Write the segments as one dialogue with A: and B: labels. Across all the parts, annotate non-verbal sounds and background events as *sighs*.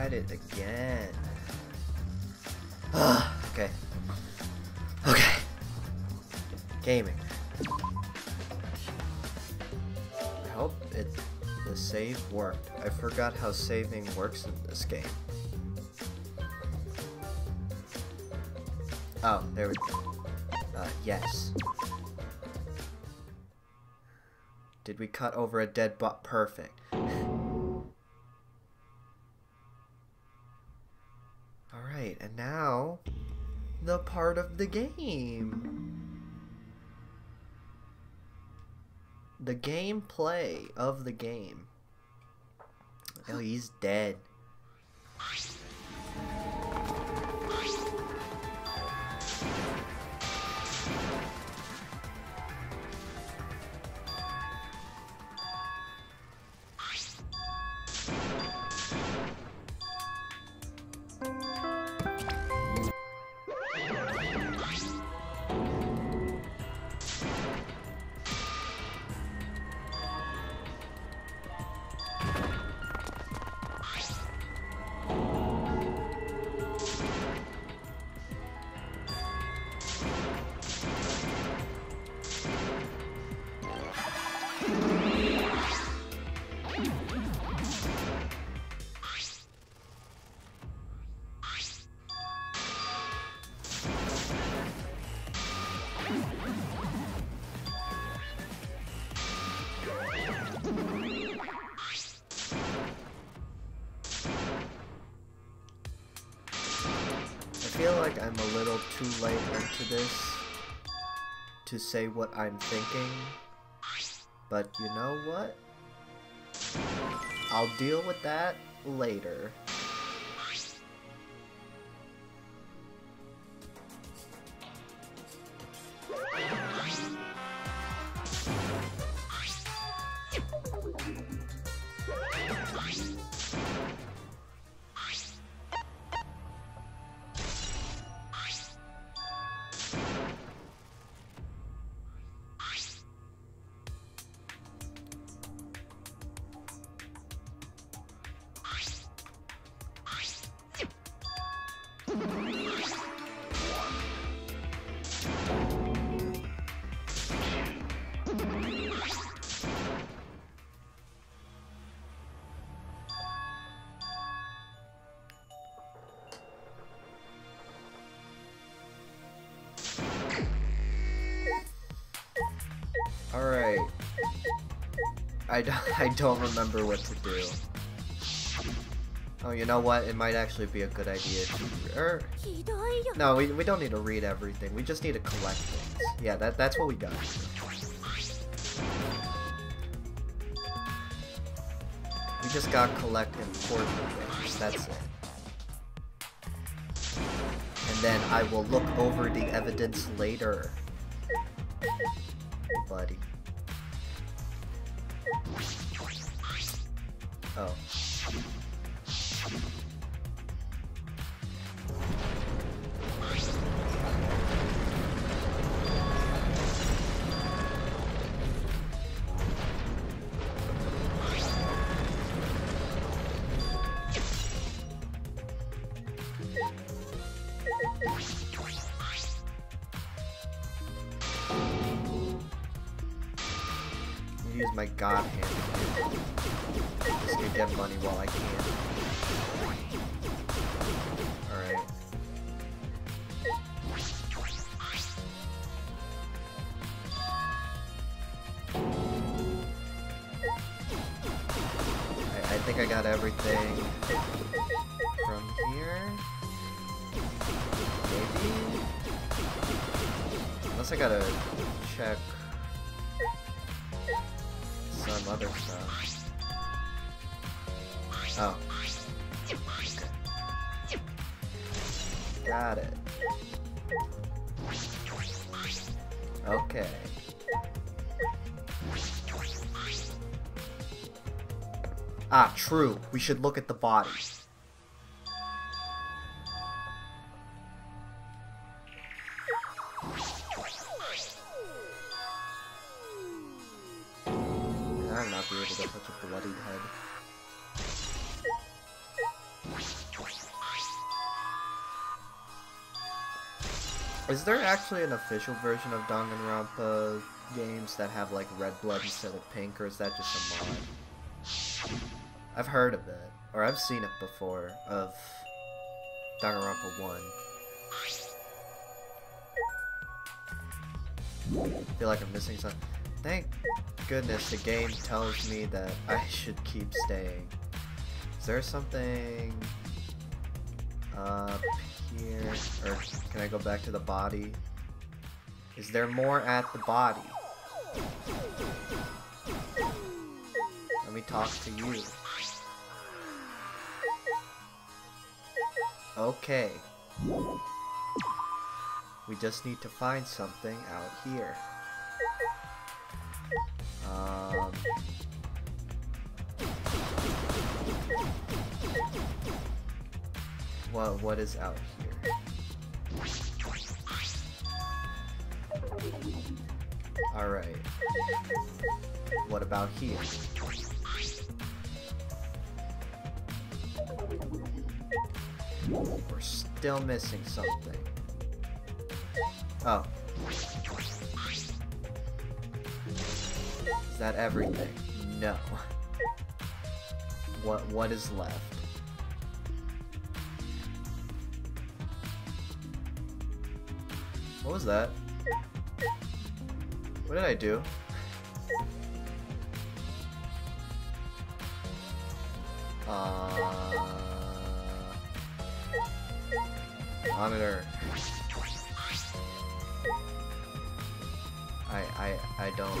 A: at it again. *sighs* okay. Okay. Gaming. I hope it the save worked. I forgot how saving works in this game. Oh, there we go. Uh, yes. Did we cut over a dead butt? Perfect. The game. The gameplay of the game. Oh, he's dead. Too late into this to say what I'm thinking. But you know what? I'll deal with that later. I don't, *laughs* I don't remember what to do. Oh, you know what? It might actually be a good idea to... Er, no, we, we don't need to read everything. We just need to collect things. Yeah, that, that's what we got. We just got collect important things. That's it. And then I will look over the evidence later. Buddy. My god hand. Just get money while I can. we should look at the body. I'm not be able to a bloodied head. Is there actually an official version of Danganronpa games that have like red blood instead of pink, or is that just a mod? I've heard of it, or I've seen it before, of Danganronpa 1. I feel like I'm missing something. Thank goodness the game tells me that I should keep staying. Is there something up here? Or can I go back to the body? Is there more at the body? Let me talk to you. Okay. We just need to find something out here. Um... What, what is out here? Alright. What about here? We're still missing something. Oh. Is that everything? No. What what is left? What was that? What did I do? Uh, monitor. I I I don't.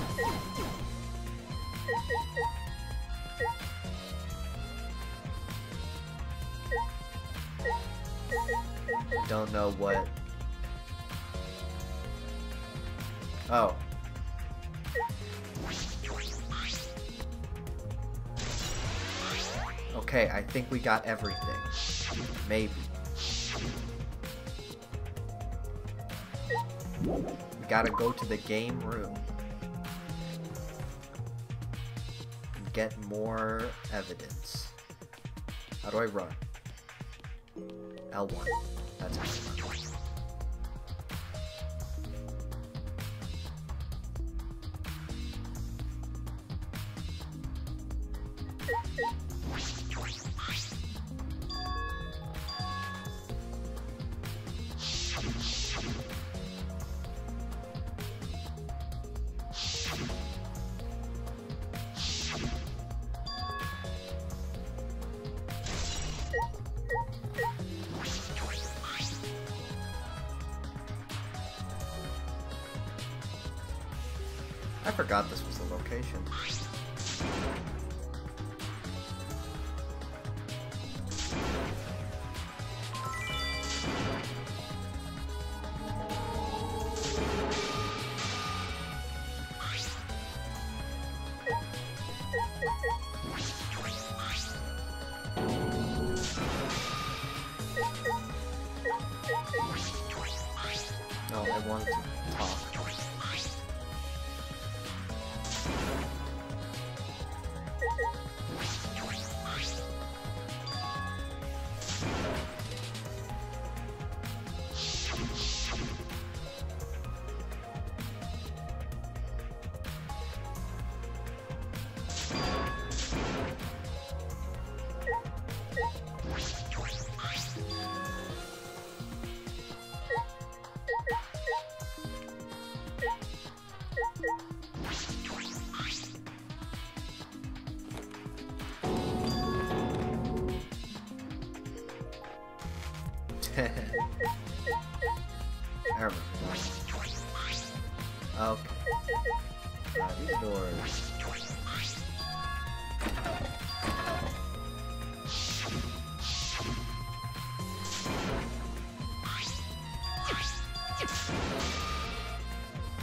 A: Don't know what. Oh. Okay, I think we got everything. Maybe. Gotta go to the game room. And get more evidence. How do I run? L1. That's how I run.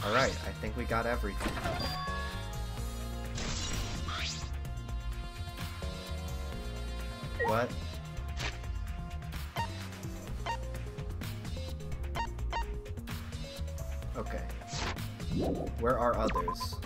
A: Alright, I think we got everything. What? Okay. Where are others?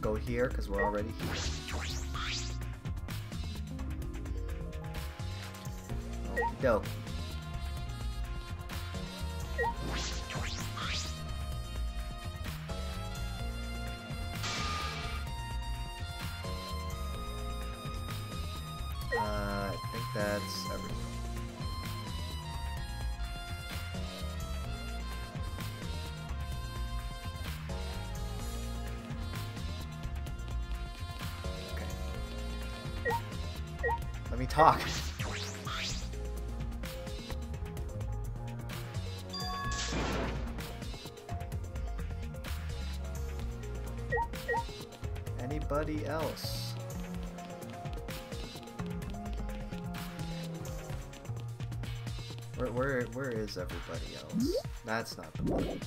A: Go here because we're already here. Dope. Talk. Anybody else? Where, where, where is everybody else? That's not the one.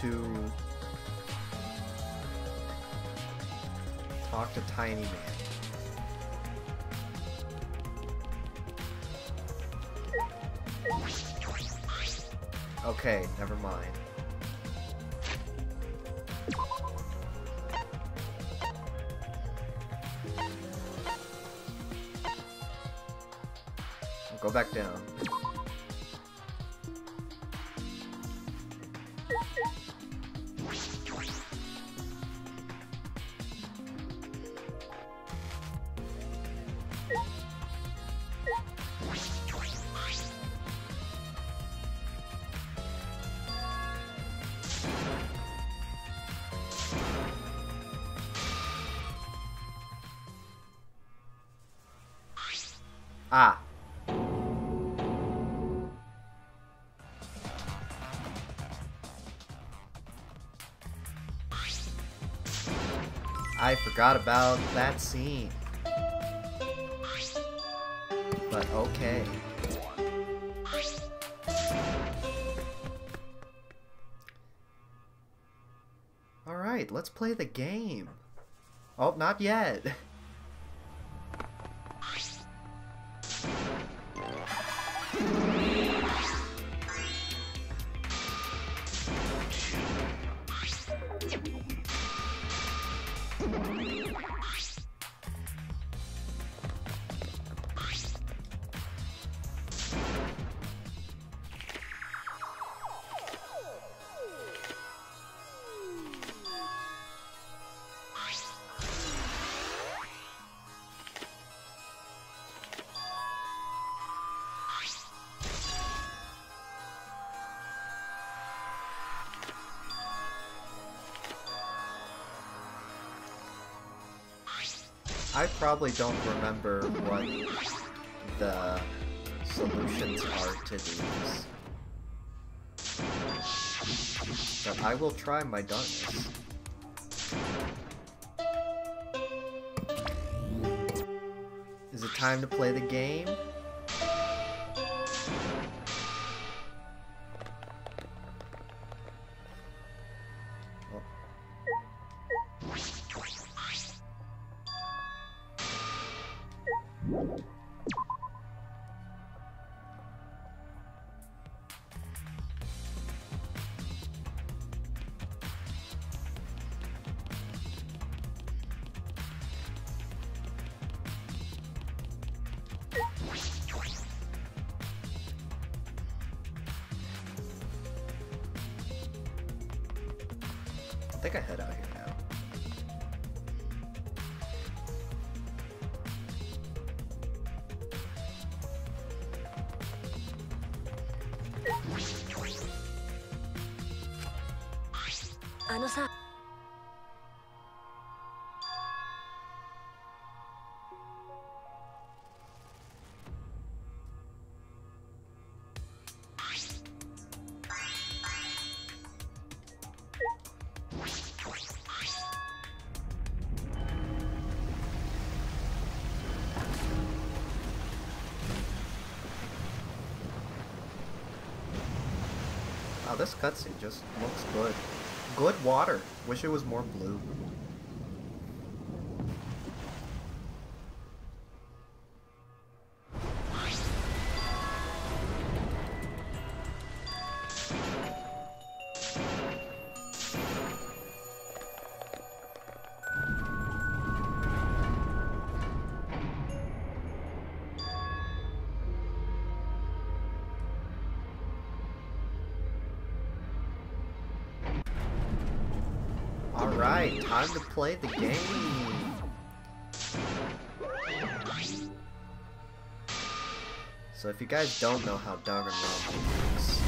A: To... Talk to Tiny Man. Okay, never mind. Go back down. Forgot about that scene. But okay. Alright, let's play the game. Oh, not yet. *laughs* probably don't remember what the solutions are to these. But I will try my darndest. Is it time to play the game? あのさ。Cutscene just looks good. Good water. Wish it was more blue. Guys don't know how Danganronpa works,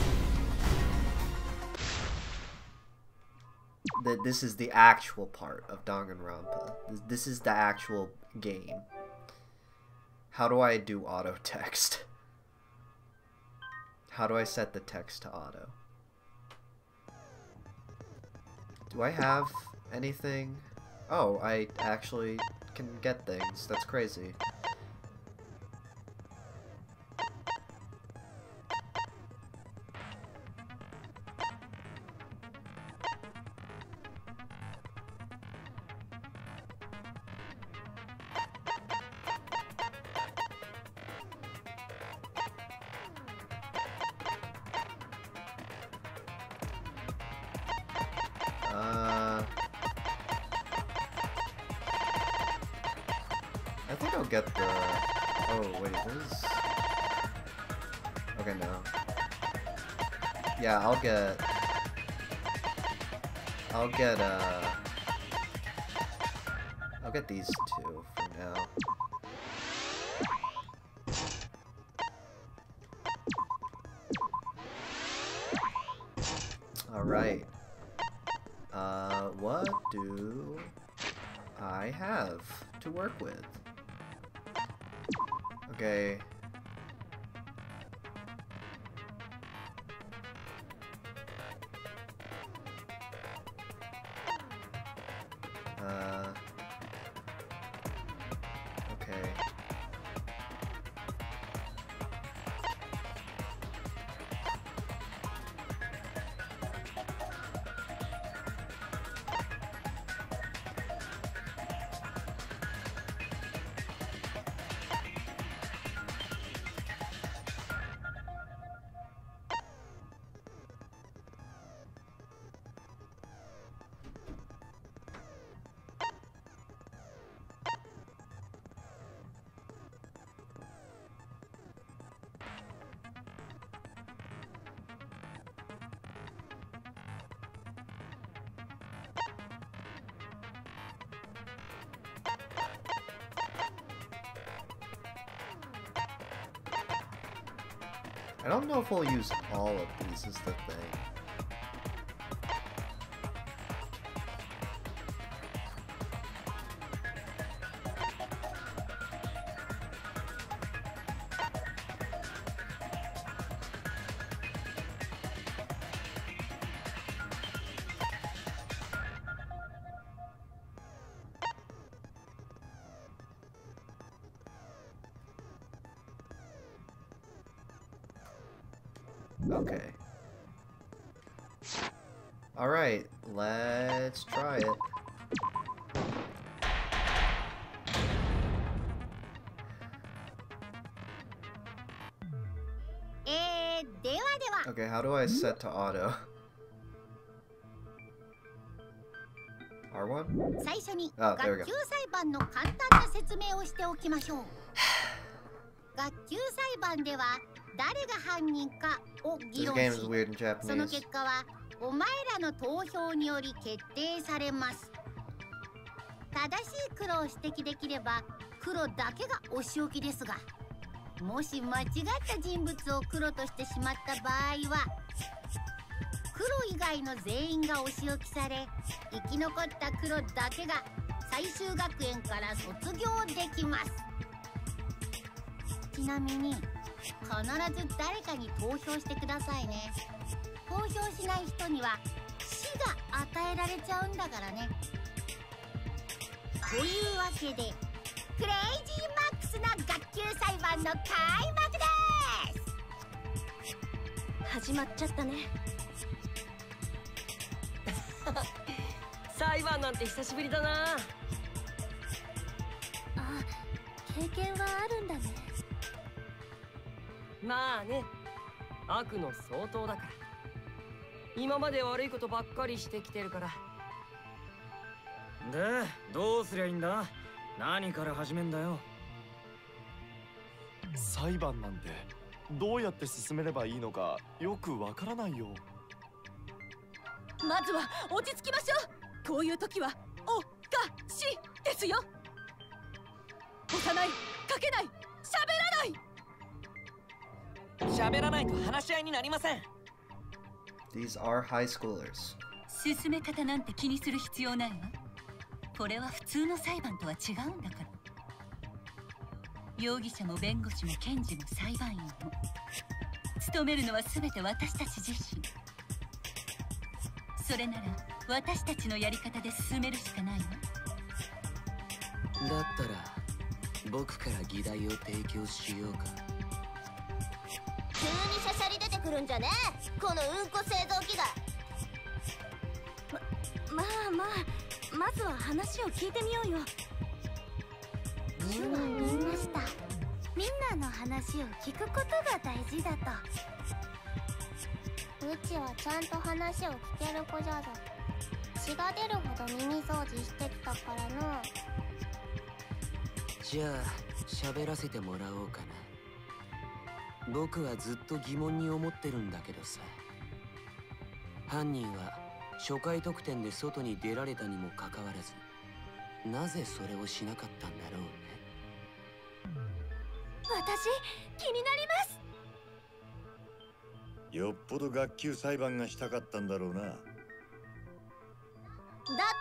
A: th this is the actual part of Danganronpa. This is the actual game. How do I do auto text? *laughs* How do I set the text to auto? Do I have anything? Oh, I actually can get things. That's crazy. Yeah, I'll I don't know if we'll use all of these is the thing. How do I set to auto? R1?
B: 最初に
A: あ
B: 学
A: there we
B: 級
A: go.
B: 裁判の簡単な説明をしておきましょう学級裁判では誰が犯人かを議論しその.結果はお前らの投票により決定されます正しい黒を指摘できれば黒だけがお仕置きですがもし間違った人物を黒としてしまった場合は黒以外の全員がお仕置きされ生き残った黒だけが最終学園から卒業できます。ちなみに必ず誰かに投票してくださいね。投票しない人には死が与えられちゃうんだからね。というわけでクレイジー級裁判の開幕です。
C: 始まっちゃったね。*laughs*
D: 裁判なんて久しぶりだな。
C: あ経験はあるんだね。
D: まあね。悪の相当だから。今まで悪いことばっかりしてきてるから。
E: でどうすりゃいいんだ？何から始めんだよ
F: 裁判なんてどうやって進めればいいのかよくわからないよ。
C: まずは落ち着きましょう。こういう時はおかしですよ。押さないかけない喋らない。
G: 喋らないと話し合いになりません。
A: These are high schoolers.
H: 進め方なんて気にする必要ないわ。これは普通の裁判とは違うんだから容疑者も弁護士も検事も裁判員も。務めるのは全て私たち自身。それなら私たちのやり方で進めるしかないわ。
I: だったら僕から議題を提供しようか。
C: 急にしゃしゃり出てくるんじゃね？えこのうんこ製造機が。ままあまあまずは話を聞いてみようよ主は言いましたみんなの話を聞くことが大事だと。うちはちゃんと話を聞ける子じゃぞ。血が出るほど耳掃除してきたからの。
I: じゃあ喋らせてもらおうかな。僕はずっと疑問に思ってるんだけどさ。犯人は初回得点で外に出られたにもかかわらずなぜそれをしなかったんだろう。
C: 私気になります。
J: よっぽど学級裁判がしたかったんだろうな。
C: だっ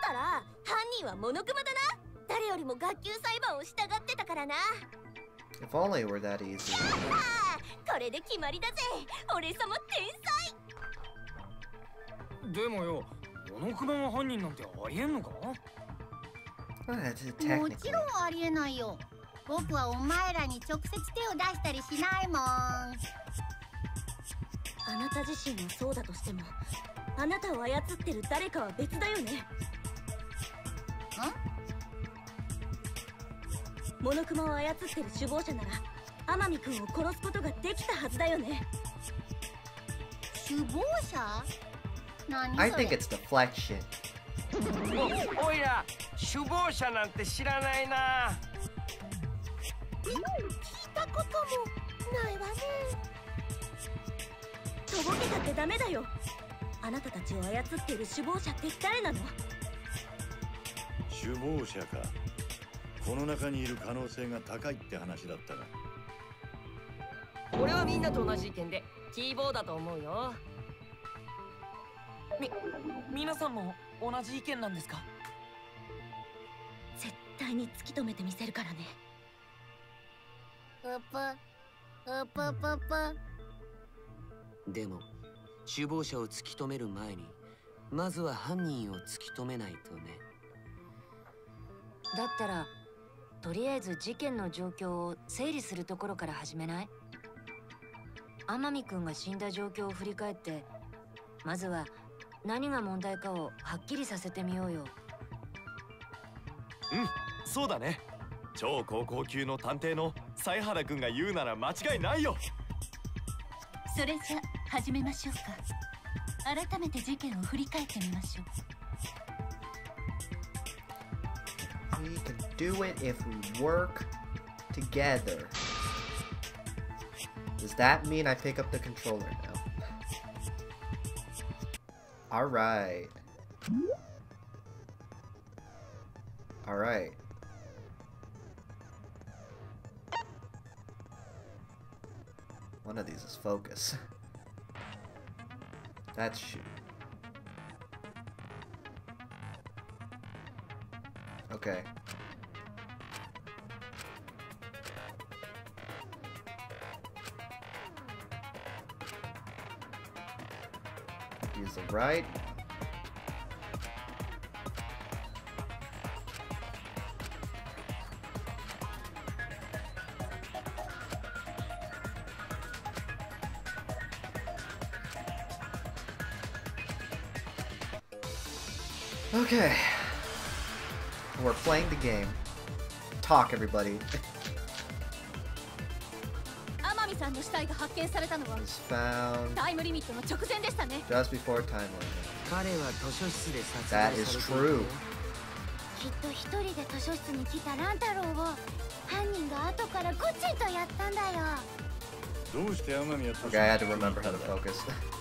C: たら犯人はモノクマだな。誰よりも学級裁判を従ってたからな。
A: If only were that easy. *laughs*
C: これで決まりだぜ。俺様天才。
E: でもよ小野熊が犯人なんてありえんのか？
B: も.ちろんありえないよ僕はお前らに直接手を出したりしないもん。
C: あなた自身はそうだとしてもあなたを操ってる誰かは別だよね。モノクマを操ってる首謀者なら天海君を殺すことができたはずだよね。
B: 首謀者？何
A: I
B: それ
A: ？Think it's deflection.
G: おおいら首謀者なんて知らないな
C: 聞いたこともないわね。とぼけたってダメだよ。あなたたちを操っている首謀者って誰なの？
J: 首謀者か。この中にいる可能性が高いって話だったが
D: 俺はみんなと同じ意見でキーボーだと思うよ。
G: み皆さんも同じ意見なんですか？
C: 絶対に突き止めてみせるからね
I: でも首謀者を突き止める前にまずは犯人を突き止めないとね。
K: だったらとりあえず事件の状況を整理するところから始めない？天海君が死んだ状況を振り返ってまずは何が問題かをはっきりさせてみようよ。
F: うんそうだね。超高校級の探偵の犀原君が言うなら間違いないよ
H: それじゃ始めましょうか改めて事件を振り返ってみましょう
A: We can do it if we work together. Does that mean I pick up the controller now? Alright. Alright. One of these is focus. That's shoot. Okay. Use the right. Talk, everybody.
L: 天海さんの死体が発見されたのは
A: was found
L: タイムリミットの直前でしたね
A: just before time limit.
I: 彼は図書室で殺
A: That
I: 害
A: is
I: されていた
A: true.
I: よ
M: きっと一人で図書室に来た乱太郎を犯人が後からゴチンとやったんだよ
J: どうして天宮と
A: Okay, I had to remember how to focus. *laughs*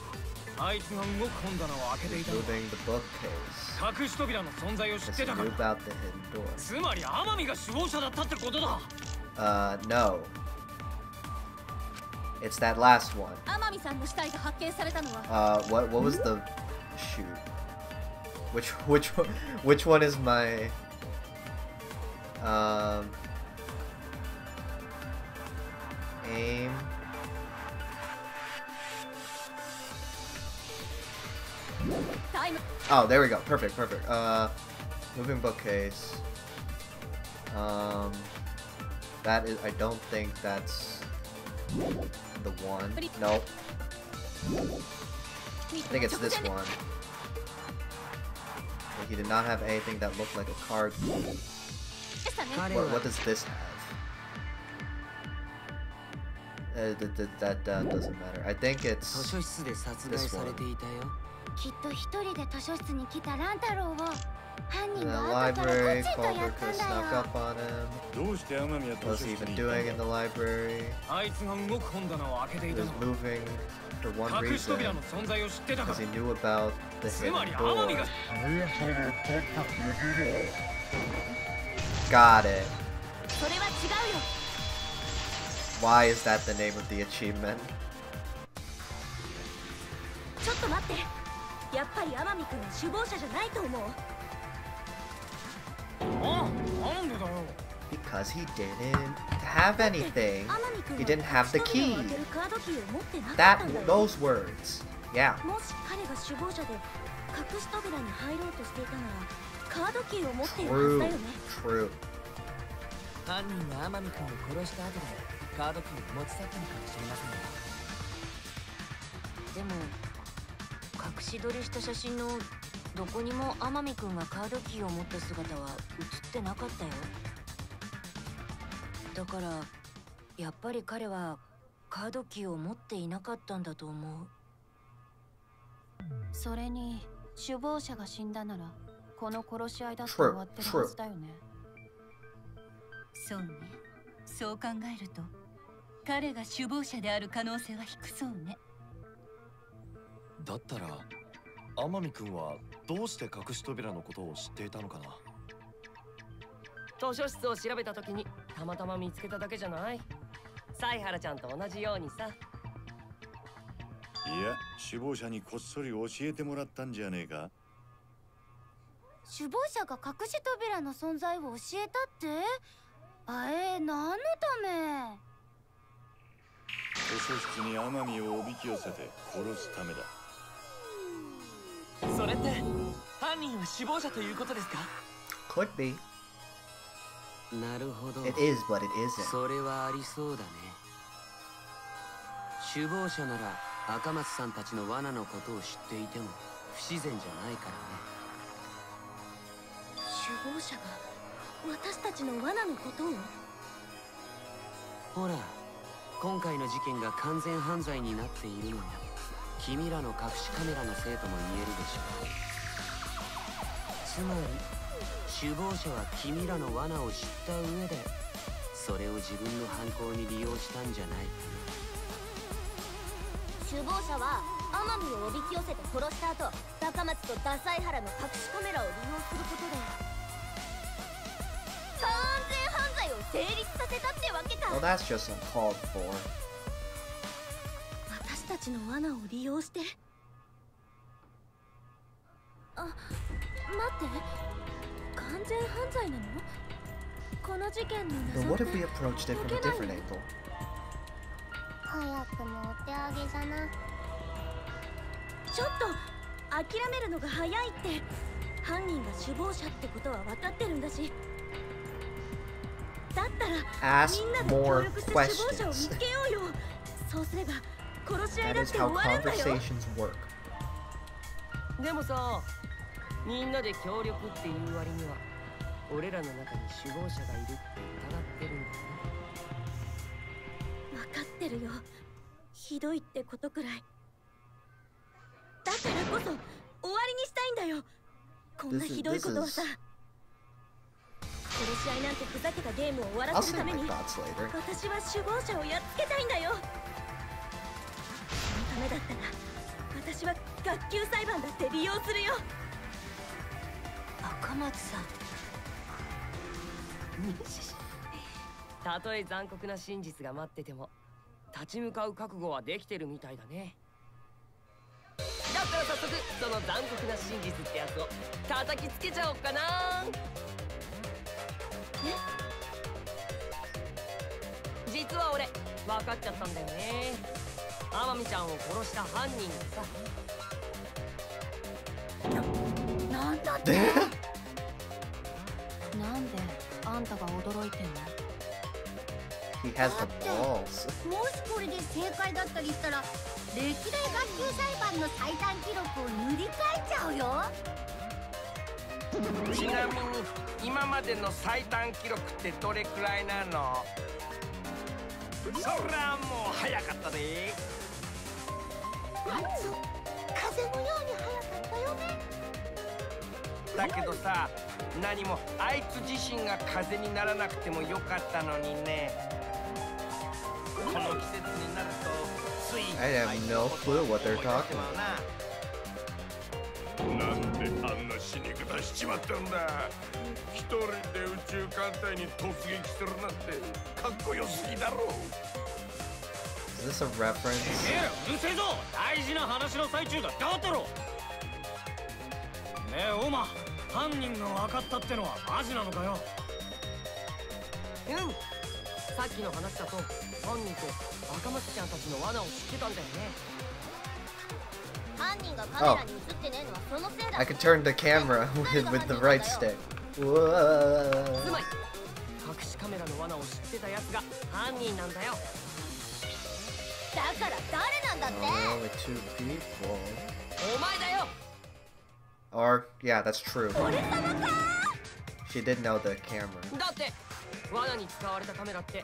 A: Moving the bookcase.
E: This
A: group out the hidden door. Uh, no. It's that last one. Uh, what what was the shoot? Which which which one is my um aim? Oh, there we go. Perfect, perfect. Uh, moving bookcase. Um, that is, I don't think that's the one. Nope. I think it's this one. But he did not have anything that looked like a card. What, what does this have? Uh, that, that, that doesn't matter. I think it's this one.
I: ていたよ
M: きっと一人で図書室に来た乱太郎を犯
A: In
M: 人
A: the
M: が後からゴ
A: library,
M: チンとや
A: Culver
M: った
A: could
M: んだ
A: snuck
M: よ
A: up on him.
J: どうして天宮図
A: What
J: 書
A: was he
J: 室
A: even
J: に
A: doing in the library?
E: あいつが動く本棚を開けてい
A: He
E: た
A: was
E: のは
A: moving for one
E: 隠し
A: reason
E: 扉の存在を知ってたか
A: because
E: ら
A: he knew about the
E: つ
A: hidden
E: まり天
A: door.
E: 海が
A: Got it.
L: それは違うよ
A: Why is that the name of the achievement?
L: ちょっと待ってやっぱり天海君は首謀者じゃないと思う
E: あなんでだよ
A: Because he didn't have anything.
L: 天海君
A: He didn't have the
L: は
A: key.
L: 扉を開けるカードキーを持ってなかっ
A: That
L: たんだよ
A: those words. Yeah.
L: もし彼が首謀者で隠し扉に入ろうとしていたならカードキーを持っているはず
A: True.
L: だよね
A: True.
N: 犯人が天海君を殺した後でカードキーを持ち去ったのかもしれませんね
K: でも隠し撮りした写真のどこにも天海くんがカードキーを持った姿は写ってなかったよ。だからやっぱり彼はカードキーを持っていなかったんだと思う。
L: それに首謀者が死んだならこの殺し合いだって終わってるはずだよね。
H: そうね。そう考えると彼が首謀者である可能性は低そうね
F: だったら天海君はどうして隠し扉のことを知っていたのかな？
N: 図書室を調べた時にたまたま見つけただけじゃない？犀原ちゃんと同じようにさ。
J: いや首謀者にこっそり教えてもらったんじゃねえか。
M: 首謀者が隠し扉の存在を教えたって？あえ何のため？
J: 図書室に天海をおびき寄せて殺すためだ
N: それって犯人は首謀者ということですか
A: ？Could be.
I: なるほど。
A: It is, but it isn't.
I: それはありそうだね。首謀者なら赤松さんたちの罠のことを知っていても不自然じゃないからね。
L: 首謀者が私たちの罠のことを？
I: ほら今回の事件が完全犯罪になっているのも君らの隠しカメラのせいとも言えるでしょつまり首謀者は君らの罠を知った上でそれを自分の犯行に利用したんじゃない。か
C: 首謀者は天海をおびき寄せて殺した後高松とダサイ原の隠しカメラを利用することで。完全犯罪を成立させたってわけか
A: Well,
C: ちの罠を利用して。あ待って。完全犯罪なの？この事件の謎って
A: it from a different angle?
C: 早くもお手上げじゃな。ちょっと諦めるのが早いって。犯人が首謀者ってことは分かってるんだし。だったらみんなで協力して首謀者を見.つけようよ。そうすれば殺し合い
A: That
C: だっ
A: is
C: て
A: how
C: 終わるんだよ
A: conversations work.
D: でもさみんなで協力っていう割には俺らの中に首謀者がいるって疑ってるんだよ。
C: 分かってるよ。ひどいってことくらい。だからこそ終わりにしたいんだよ。こんなひどいことはさ。殺し合いなんてふざけたゲームを終わらせるために.私は首謀者をやっつけたいんだよそのためだったら私は学級裁判だって利用するよ。
K: 赤松さん。
D: たとえ残酷な真実が待ってても立ち向かう覚悟はできてるみたいだね。だったら早速その残酷な真実ってやつを叩きつけちゃおっかな。実は俺分かっちゃったんだよね天海ちゃんを殺した犯人がさ
B: なんだって？なんであんたが驚いてんの
A: He has the balls.
B: もしこれで正解だったりしたら歴代学級裁判の最短記録を塗り替えちゃうよ。
G: ちなみに今までの最短記録ってどれくらいなの？そりゃもう早かったで
C: 風のように速かったよね
G: だけどさ何もあいつ自身が風にならなくてもよかったのにね。この季節になるとつい
A: I have no clue what they're talking
O: なんであんな死に方しちまったんだ。一人で宇宙艦隊に突撃するなんてかっこよすぎだろ
A: Is this a reference?
E: えらうるせえぞ。大事な話の最中だ黙ってろねえオーマ。犯人が分かったってのはマジなのかよ。
D: うん。さっきの話だと犯人って赤松ちゃんたちの罠を知ってたんだよね。
C: 犯人がカメラに映ってねえのはそのせいだ。
A: I could turn the camera with, with the right stick.
D: つ
A: Whoa.
D: まり隠しカメラの罠を知ってたやつが犯人なんだよ
C: だから誰なんだって
A: Oh, only two people.
D: お前だよ
A: Or, yeah, that's true. She did know the camera.
D: だって罠に使われたカメラって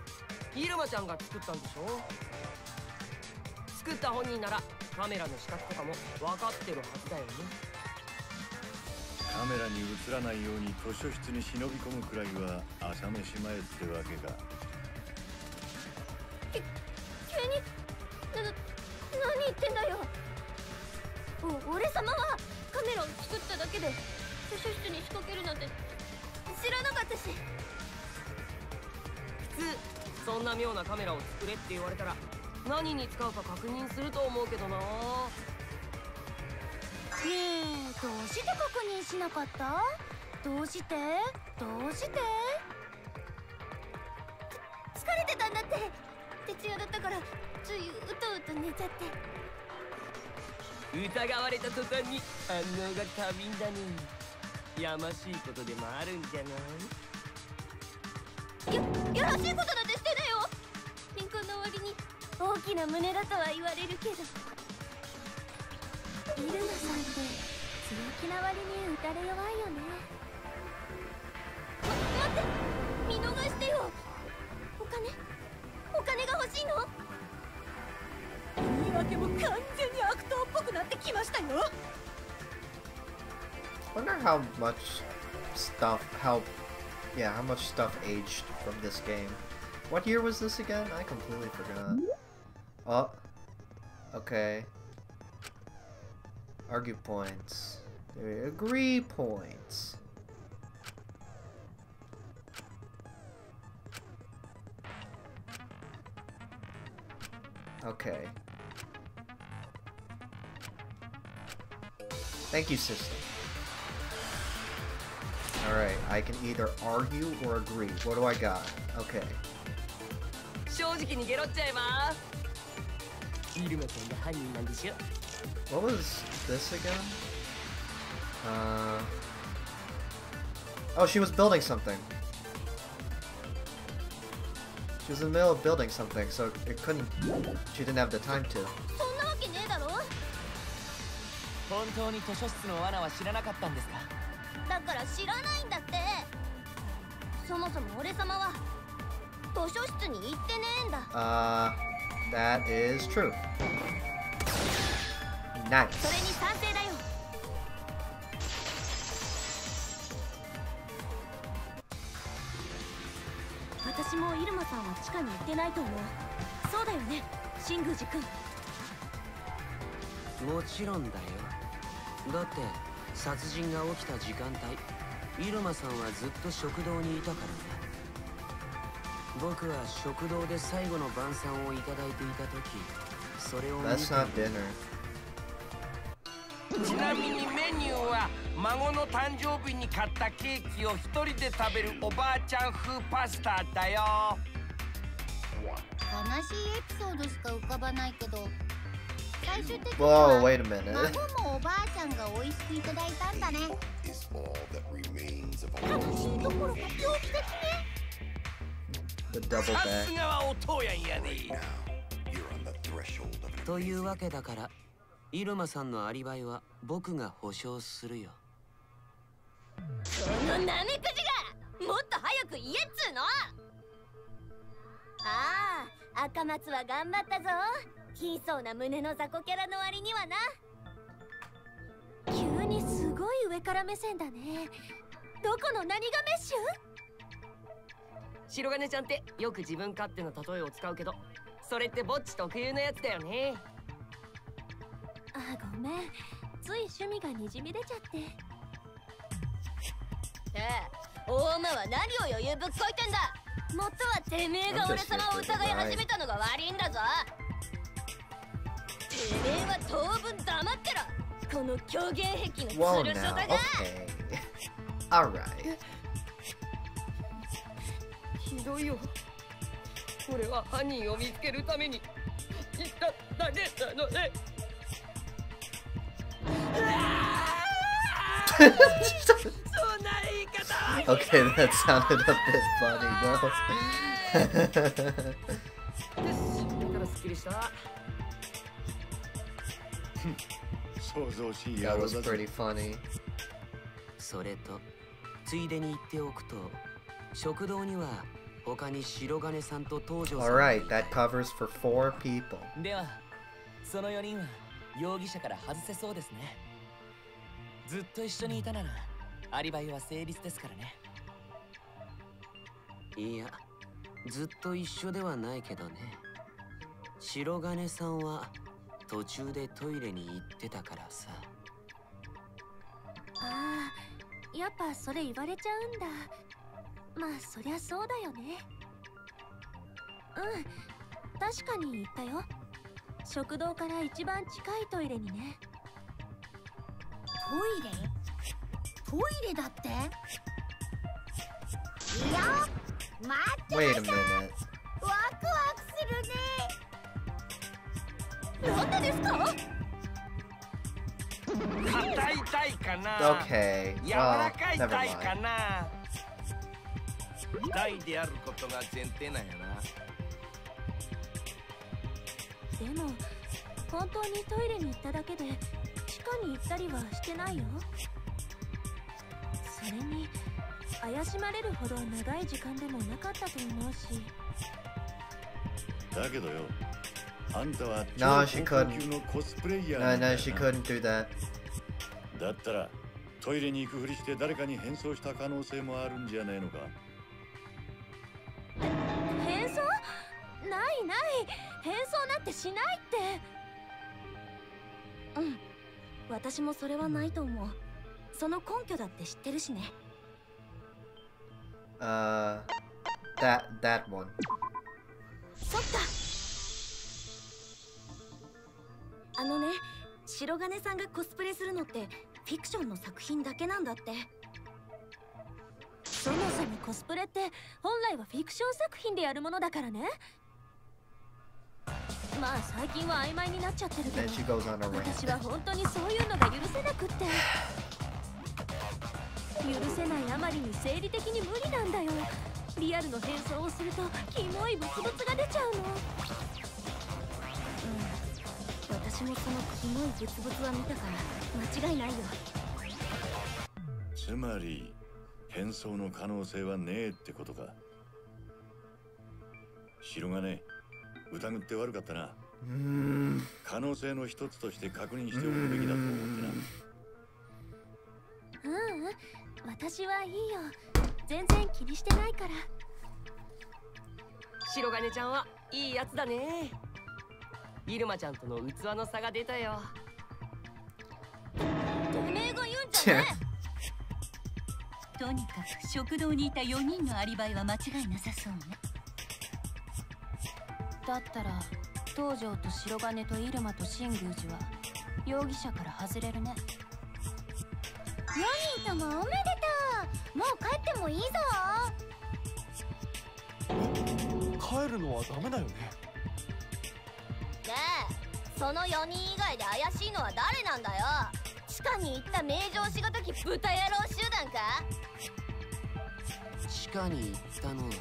D: イルマちゃんが作ったんでしょ？作った本人ならカメラの仕掛けとかも分かってるはずだよね
J: カメラに映らないように図書室に忍び込むくらいは朝飯前ってわけか
C: な何言ってんだよ。お俺様はカメラを作っただけで図書室に仕掛けるなんて知らなかったし。
D: 普通そんな妙なカメラを作れって言われたら何に使うか確認すると思うけどな。
C: ねえどうして確認しなかった？どうして？どうして？つ疲れてたんだって徹夜だったからついうとうと寝ちゃって。
D: 疑われた途端に反応が過敏だね。やましいことでもあるんじゃない？
C: やらしいことなんてしてないよ。貧困の割に大きな胸だとは言われるけど。イルマさんって強気な割に打たれ弱いよね。ま待って。見逃してよ。お金？お金が欲しいの？訳も完全に悪党っぽくなってきましたよ
A: Wonder how much stuff, how, yeah, how much stuff aged from this game. What year was this again? I completely forgot. Oh, Okay. Argue points. Agree points. Okay. Thank you, system. Alright, I can either argue or agree. What do I got? Okay. What was this again? Uh... Oh, she was building something. She was in the middle of building something, so it couldn't... She didn't have the time to.
N: 本当に図書室の罠は知らなかったんですか？
C: だから知らないんだって。そもそも俺様は図書室に行ってねえんだ。
A: Uh, that is true. Nice.
C: それに賛成だよ。私もイルマさんは地下に行ってないと思う。そうだよね新宮寺君。
I: もちろんだよだって殺人が起きた時間帯イルマさんはずっと食堂にいたからね。僕は食堂で最後の晩餐をいただいていた時それを見
A: That's
I: て
A: not dinner.
G: ちなみにメニューは孫の誕生日に買ったケーキを一人で食べるおばあちゃん風パスタだよ。
B: 悲しいエピソードしか浮かばないけど最終的に
A: Whoa,
B: は
A: wait a minute.
B: 孫もおばあちゃんが美味しくいただいたんだね。しいどころか狂気的ね。
A: The double
G: さ
A: back.
G: すがは
I: というわけだからイルマさんのアリバイは僕が保証するよ。
C: このナメクジがもっと早く言えっつうの。ああ赤松は頑張ったぞ貧相な胸の雑魚キャラの割にはな。急にすごい上から目線だね。どこの何がメッシュ？
D: 白金ちゃんってよく自分勝手な例えを使うけどそれってぼっち特有のやつだよね。
C: あごめん。つい趣味がにじみ出ちゃって。ええ。大間は何を余裕ぶっこいてんだ。もっとはてめえが俺様を疑い始めたのが悪いんだぞてめえは当分黙ってろこの狂言癖つるしょ
A: now.
C: だが
A: Okay. Alright.
D: ひどいよ俺は犯人を見つけるために言っただけなのね
A: Okay, that sounded a bit funny, though.
J: 想像しい
A: that was pretty funny.
I: それとついでに言っておくと食堂には他に白金さんと東條さん
A: Alright, that covers for four people.
N: ではその4人は容疑者から外せそうですねずっと一緒にいたならアリバイは成立ですからね
I: いやずっと一緒ではないけどね白金さんは途中でトイレに行ってたからさ。
C: ああやっぱそれ言われちゃうんだ。まあそりゃそうだよね。うん確かに言ったよ。食堂から一番近いトイレにね。
B: トイレ？トイレだって？いや待って.ワクワクするね
C: なんでですか？
G: 硬い体かな。
A: Okay,
G: 柔らかい体か.な。大であることが前提なんやな。
C: でも本当にトイレに行っただけで地下に行ったりはしてないよ。それに怪しまれるほど長い時間でもなかったと思うし。
J: だけどよ
A: No,
J: 超
A: she
J: 高
A: couldn't.
J: 級のコスプレイヤー
A: No, no,
J: よ
A: she
J: な。
A: couldn't do that.
J: だ。ったらトイレに行くふりして誰かに変装した可能性もあるんじゃないのか？
C: 変装？ないない。変装なんてしないって。
L: 私もそれはないと思う。その根拠だって知ってるしね。
A: Uh, that that one.
L: そっかあのね白金さんがコスプレするのってフィクションの作品だけなんだって。
C: そもそもコスプレって本来はフィクション作品でやるものだからね。まあ最近は曖昧になっちゃってるけど私.は本当にそういうのが許せなくって。許せないあまりに生理的に無理なんだよ。リアルの変装をするとキモいブツブツが出ちゃうの。
L: うん私もそのキモいブツブツは見たから間違いないよ。
J: つまり変装の可能性はねえってことか。白金疑って悪かったな。可能性の一つとして確認しておくべきだと思ってな。
C: うんうん。私はいいよ。全然気にしてないから。
D: 白金ちゃんはいいやつだねイルマちゃんとの器の差が出たよ。
C: てめえが言うんじゃね
H: とにかく食堂にいた4人のアリバイは間違いなさそうね。
C: だったら東条と白金と入間と新宮寺は容疑者から外れるね。
B: 4人ともおめでとう。もう帰ってもいいぞ。
F: 帰るのはダメだよね
C: その4人以外で怪しいのは誰なんだよ？地下に行った名城しごとき豚野郎集団か？
I: 地下に行ったのは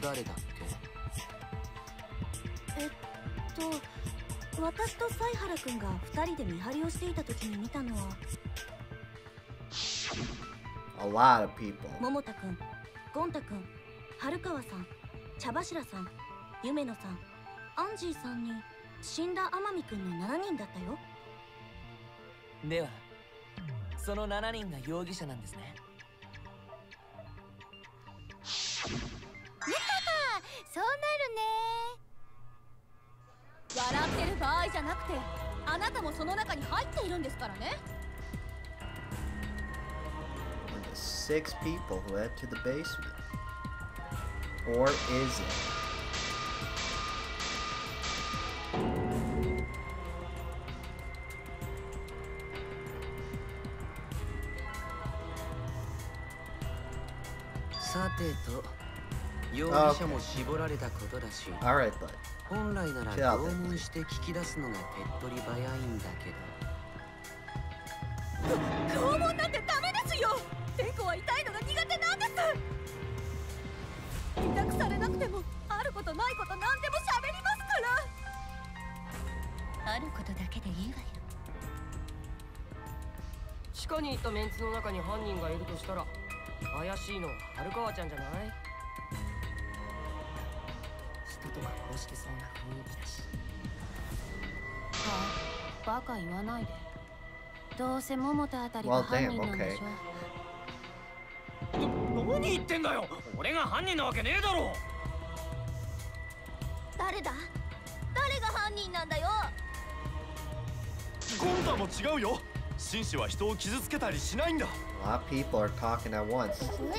I: 誰だっ
L: えっと私と犀原くんが2人で見張りをしていた時に見たのは
A: A lot of people.
L: 桃田くんゴン太くん春川さん茶柱さん夢野さんアンジーさんに死んだ天海くんの7人だったよ。
N: ではその7人が容疑者なんですね。
B: そうなるね
C: 笑ってる場合じゃなくてあなたもその中に入っているんですからね。
A: Six people who head to the basement. Or is it?
I: さてと容疑者も絞られたことだし
A: Alright, but
I: 本来なら拷問して聞き出すのが手っ取り早いんだけど。
C: 拷問なんてダメですよ！天子は痛いのが苦手なんです！痛くされなくてもあることないこと何でも喋りますから！
H: あることだけでいいわよ。
D: 地下に行ったメンツの中に犯人がいるとしたら怪しいのは春川ちゃんじゃない？人とか殺してそうな雰囲気だし。
C: あバカ言わないで。どうせ桃田あたりが犯人なんでしょ.
E: 何言ってんだよ！俺が犯人なわけねえだろ！
C: 誰だ？誰が犯人なんだよ？
F: ゴンタも違うよ紳士は人を傷つけたりしないんだ。
A: A lot of people are talking at once.
B: う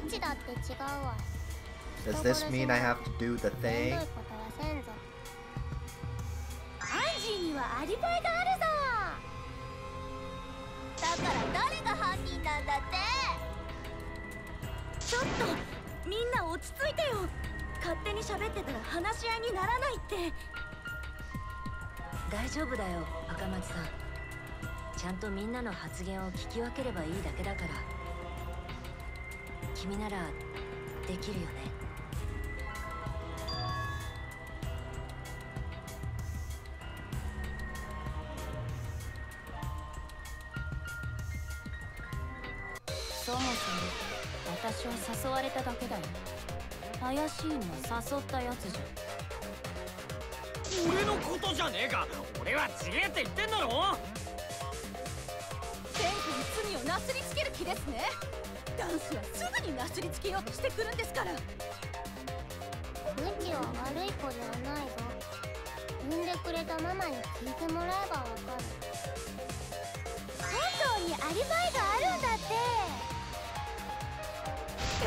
B: ちだって違うわ
A: Does this mean I have to do the thing?
B: アンジーにはアリバイがあるぞ
C: だから誰が犯人なんだって。
L: ちょっとみんな落ち着いてよ。勝手に喋ってたら話し合いにならないって。
K: 大丈夫だよ赤松さんちゃんとみんなの発言を聞き分ければいいだけだから。君ならできるよね。
C: そもそも私は誘われただけだよ。怪しいのは誘ったやつじゃん。
E: 俺のことじゃねえか。俺はちげえって言ってんだろ。
C: なすりつける気ですね。男子はすぐになすりつけようとしてくるんですから。
B: うちは悪い子ではないぞ。産んでくれたママに聞いてもらえばわかる。
C: にアリバイがあるんだって。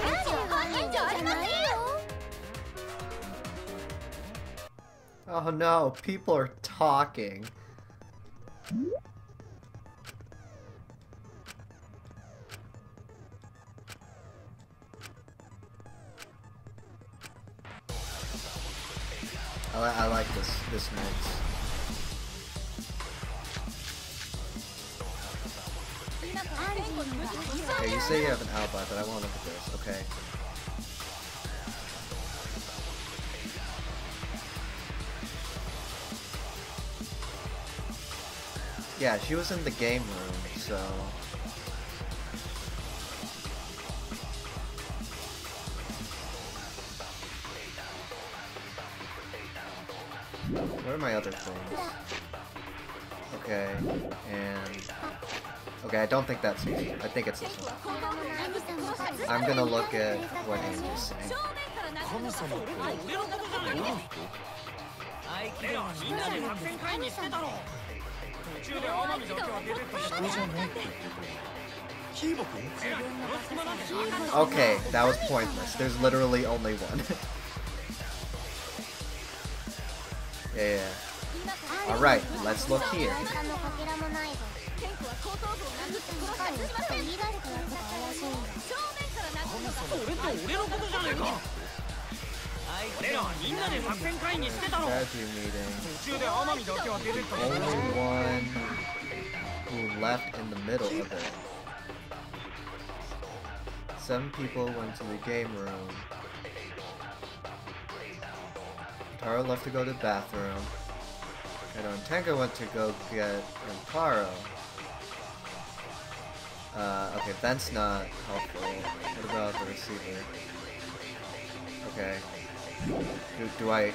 C: 何犯人じゃありませんよ。
A: Oh no, people are talking. I, li I like this this mix. Okay, you say you have an alibi, but I want to look at this. Okay. Yeah, she was in the game room, so... are my other things? Okay, and... Okay, I don't think that's me. I think it's this one. I'm gonna look at what Andy's saying. Okay, that was pointless. There's literally only one. *laughs* Yeah, yeah. Alright, let's look here. Strategy meeting. Only one who left in the middle of it. Seven people went to the game room. Taro left to go to the bathroom. And Tenka went to go get Amparo. Uh, okay, that's not helpful. What about the receiver? Okay. Do, do I...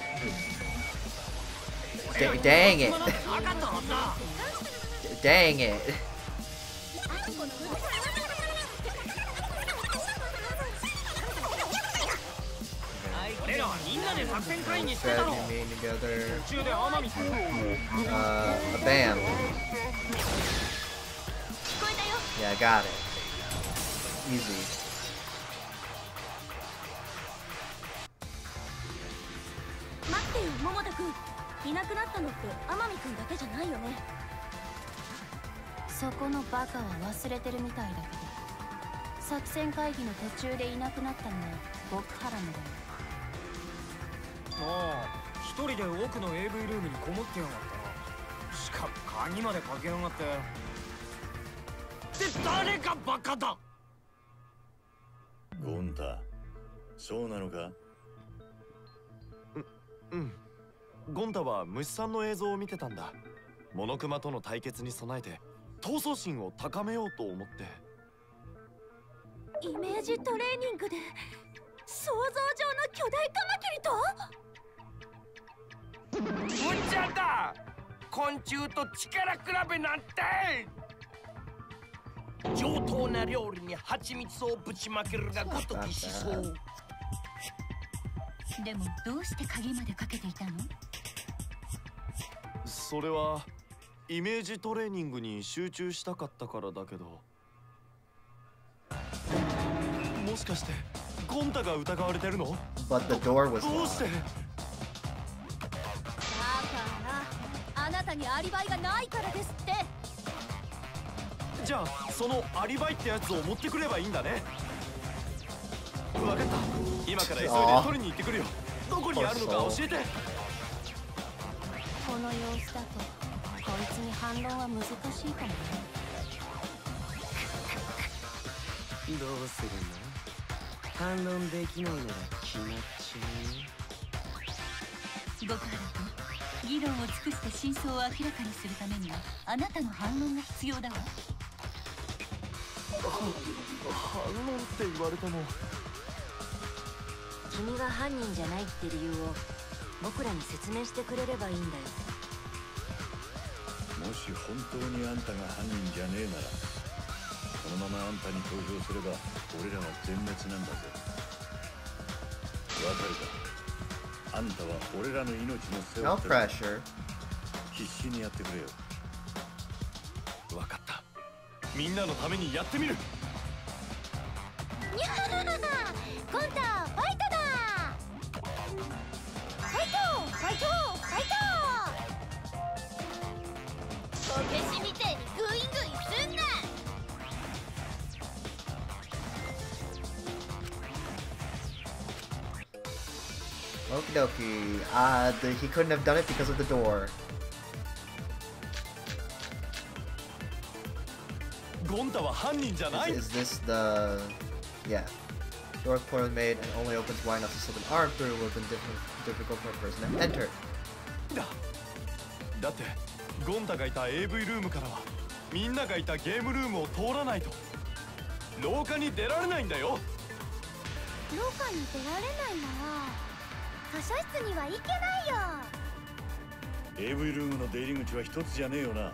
A: Dang it! *laughs* dang it! *laughs* Strategy meeting together. Uh, a bam. Yeah, I got it. Easy.
L: 待ってよ桃田君いなくなったのって天海君だけじゃないよね
M: そこのバカは忘れてるみたいだけど作戦会議の途中でいなくなったのは僕原のだよ
E: ああ一人で奥の AV ルームにこもってやがったな。しかも鍵までかけやがって。
G: で誰がバカだ！
J: ゴンタそうなのか？
F: うん。ゴンタは虫さんの映像を見てたんだ。モノクマとの対決に備えて闘争心を高めようと思って。
L: イメージトレーニングで想像上の巨大カマキリと？
G: 無茶だ。昆虫と力比べなんて。上等な料理に蜂蜜をぶちまけるがごときしそう
H: でもどうして鍵までかけていたの？
F: それはイメージトレーニングに集中したかったからだけど。もしかしてゴンタが疑われてるの
A: ？But the door was
F: どうして？
C: にアリバイがないからですって。
F: じゃあそのアリバイってやつを持ってくればいいんだね。分かった。今から急いで取りに行ってくるよ。どこにあるのか教えて。
M: この様子だとこいつに反論は難しいかもね。
I: どうするの？反論できないなら決まっち
H: 極原君議論を尽くして真相を明らかにするためにはあなたの反論が必要だわ。
F: 反論って言われても
K: 君が犯人じゃないって理由を僕らに説明してくれればいいんだよ。
J: もし本当にあんたが犯人じゃねえならこのままあんたに投票すれば俺らは全滅なんだぜ。わかるか？あんたは俺らの命の背負ってる.必死にやってくれよ。
F: 分かった。みんなのためにやってみる。
B: にゃはははコンタファイトだ。ファイトファイトファイト。こけしみて
A: Okie dokie. Uh, the, he couldn't have done it because of the door.
F: ゴンタは犯人じゃない
A: Is, is this the... Yeah. Door's poorly made and only opens wide enough to slip an arm through would have been diff difficult for a person to enter.
F: だだってゴンタがいた AV ルームからはみんながいたゲームルームを通らないと廊下に出られないんだよ
B: 廊下に出られないなら図書室には行けないよ。
J: AV ルームの出入り口は一つじゃねえよな。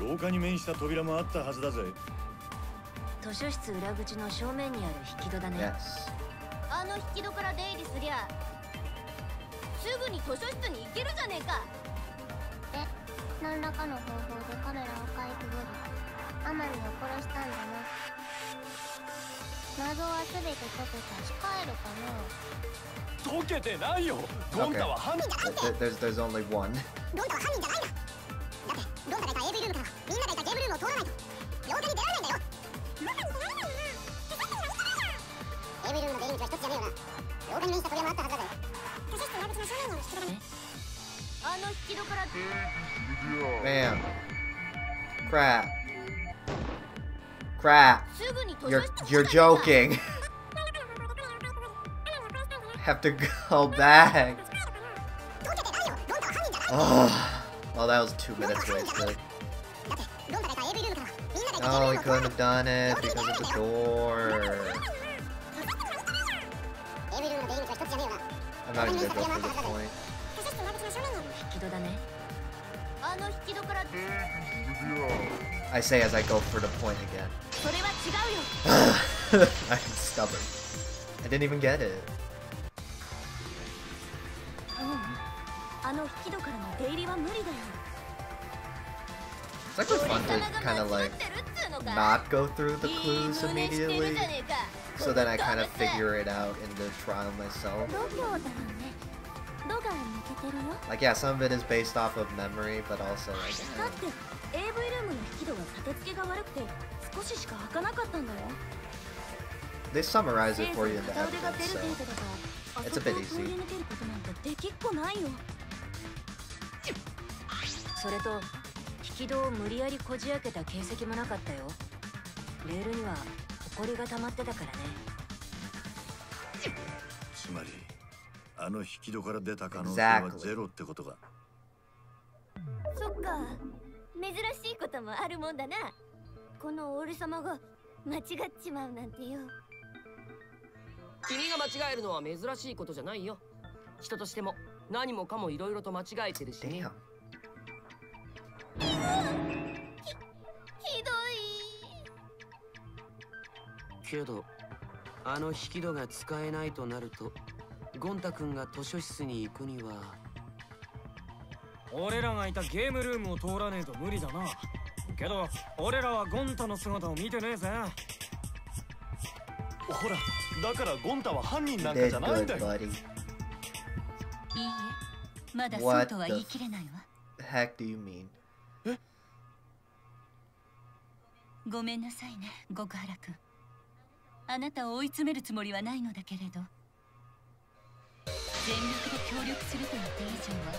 J: 廊下に面した扉もあったはずだぜ。
K: 図書室裏口の正面にある引き戸だね。
A: Yes.
B: あの引き戸から出入りすりゃすぐに図書室に行けるじゃねえか。で何らかの方法でカメラをかいくぐり天海を殺したんだな謎は全て解けた。し帰るかな？
F: 解けてないよ。ゴン.タは犯人。
A: Th- There's, there's only one.
B: ロンタは犯人じゃないんだだってロンタがいた AV ルームからみんながいたゲームルームを通らないと。廊下に出られないんだよ。廊下に出られないよな AV ルームの出入り口は一つじゃねえよな。廊下に面した扉もあったはずだぜ。図書室裏口の正面にある引き戸だねあの引き戸から。
A: Man. Crap. Crap. You're, you're joking. *laughs* Have to go *laughs* back. *laughs* Oh, well, that was two minutes wasted. Oh, we couldn't have done it because of the door. I'm not even gonna go for this point. *sighs* I say as I go for the point again. *sighs* *sighs* I'm stubborn. I didn't even get it. It's actually fun to kind of like not go through the clues immediately, so then I kind of figure it out in the trial myself. Like yeah, some of it is based off of memory, but also like they summarize it for you in the evidence,
L: る
A: so it's
L: そ
A: a
L: こ
A: bit easy.
K: それと引き戸を無理やりこじ開けた形跡もなかったよ。レールには埃が溜まってたからね。
J: つまりあの引き戸から出た可能性は.ゼロってことか。
B: そっか。珍しいこともあるもんだな。この俺様が間違っちまうなんてよ。
D: 君が間違えるのは珍しいことじゃないよ。人としても何もかもいろいろと間違えてるしね。
A: Damn.
B: ひど
I: けどあの引き戸が使えないとなるとゴンタ君が図書室に行くには。
E: 俺らがいたゲームルームを通らねえと無理だな。けど俺らはゴンタの姿を見てねえぜ。
F: ほらだからゴンタは犯人なんかじゃないんだよ.
H: いいえまだそうとは言い切れないわ。
A: Heck do you mean?
H: ごめんなさいね極原君あなたを追い詰めるつもりはないのだけれど全力で協力すると言った以上は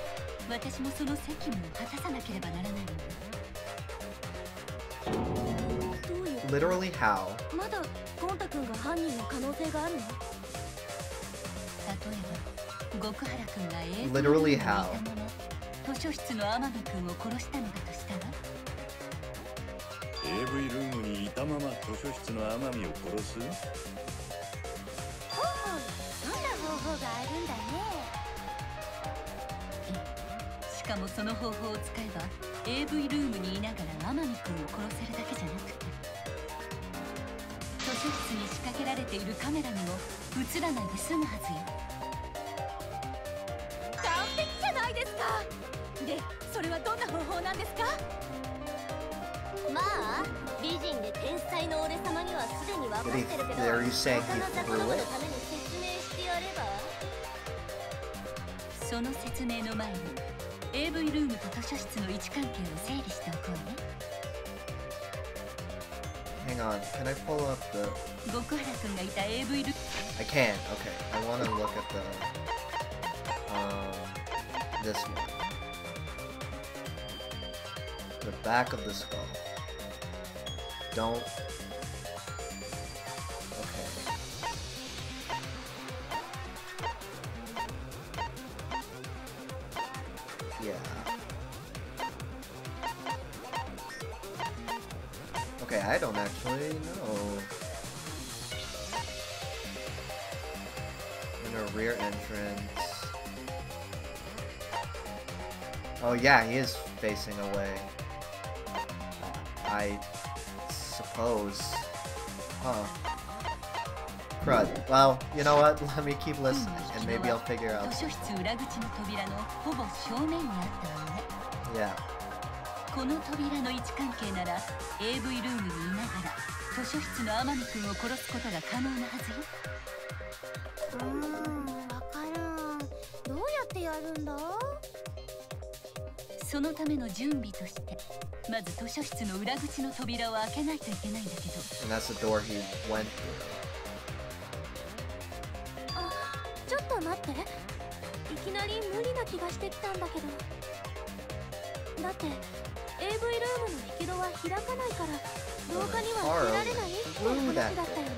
H: 私もその責務を果たさなければならないのよ
L: どういう
A: Literally how?
L: まだゴンタ君が犯人の可能性があるの？
H: 例えば極原君が映像にいたま
A: how?
H: ま図書室の天海君を殺したのだとしたら
J: ？AV ルームにいたまま図書室の天海を殺す？
H: かもその方法を使えば AV ルームにいながら天海君を殺せるだけじゃなくて図書室に仕掛けられているカメラにも映らないで済むはずよ。
L: 完璧じゃないですか！でそれはどんな方法なんですか？
B: ま
C: あ美人で天才の俺様にはすでに分かってるけど他の仲
A: threw
C: 間の?ために説明してやれば？
H: その説明の前に AV ルームと図書室の位置関係を整理しておこうね
A: Hang on, can I pull up the...
H: 極原君がいた AV ル
A: I can, okay. I want to look at the... Um... This one. The back of the skull. Don't... Oh yeah, he is facing away. I suppose. Huh. Crud. Well, you know what? Let me keep listening, and maybe I'll figure out. Yeah.
H: この扉の位置関係なら AV ルームにいながら図書室の天海君を殺すことが可能なはずよ
L: うーんわからんどうやってやるんだ
H: そのための準備としてまず図書室の裏口の扉を開けないといけないんだけど。
A: And that's the door he went through.
L: あちょっと待って。いきなり無理な気がしてきたんだけど。だって AV ルームの引き戸は開かないから廊下には出られない？って話だったよね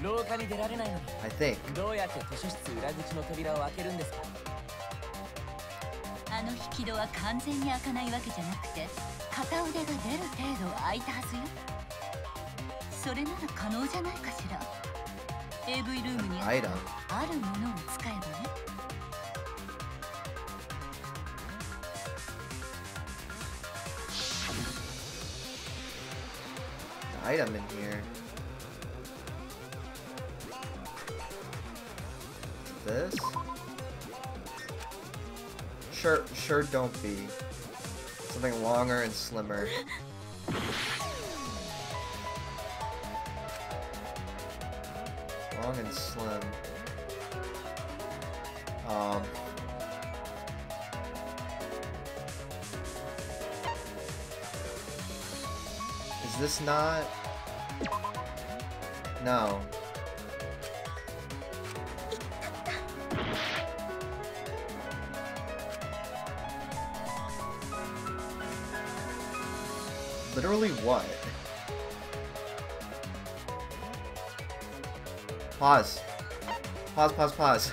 N: 廊下に出られないのに.どうやって図書室裏口の扉を開けるんですか？
H: あの引き戸は完全に開かないわけじゃなくて片腕が出る程度開いたはずよそれなら可能じゃないかしら AV ルームにあるものを使えばね
A: The item in here. This? Sure, sure don't be. Something longer and slimmer. Long and slim. Um. Is this not? No. Literally what? Pause. Pause, pause, pause.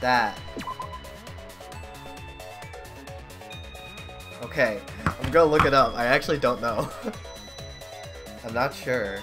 A: That. Okay, I'm gonna look it up. I actually don't know. *laughs* I'm not sure.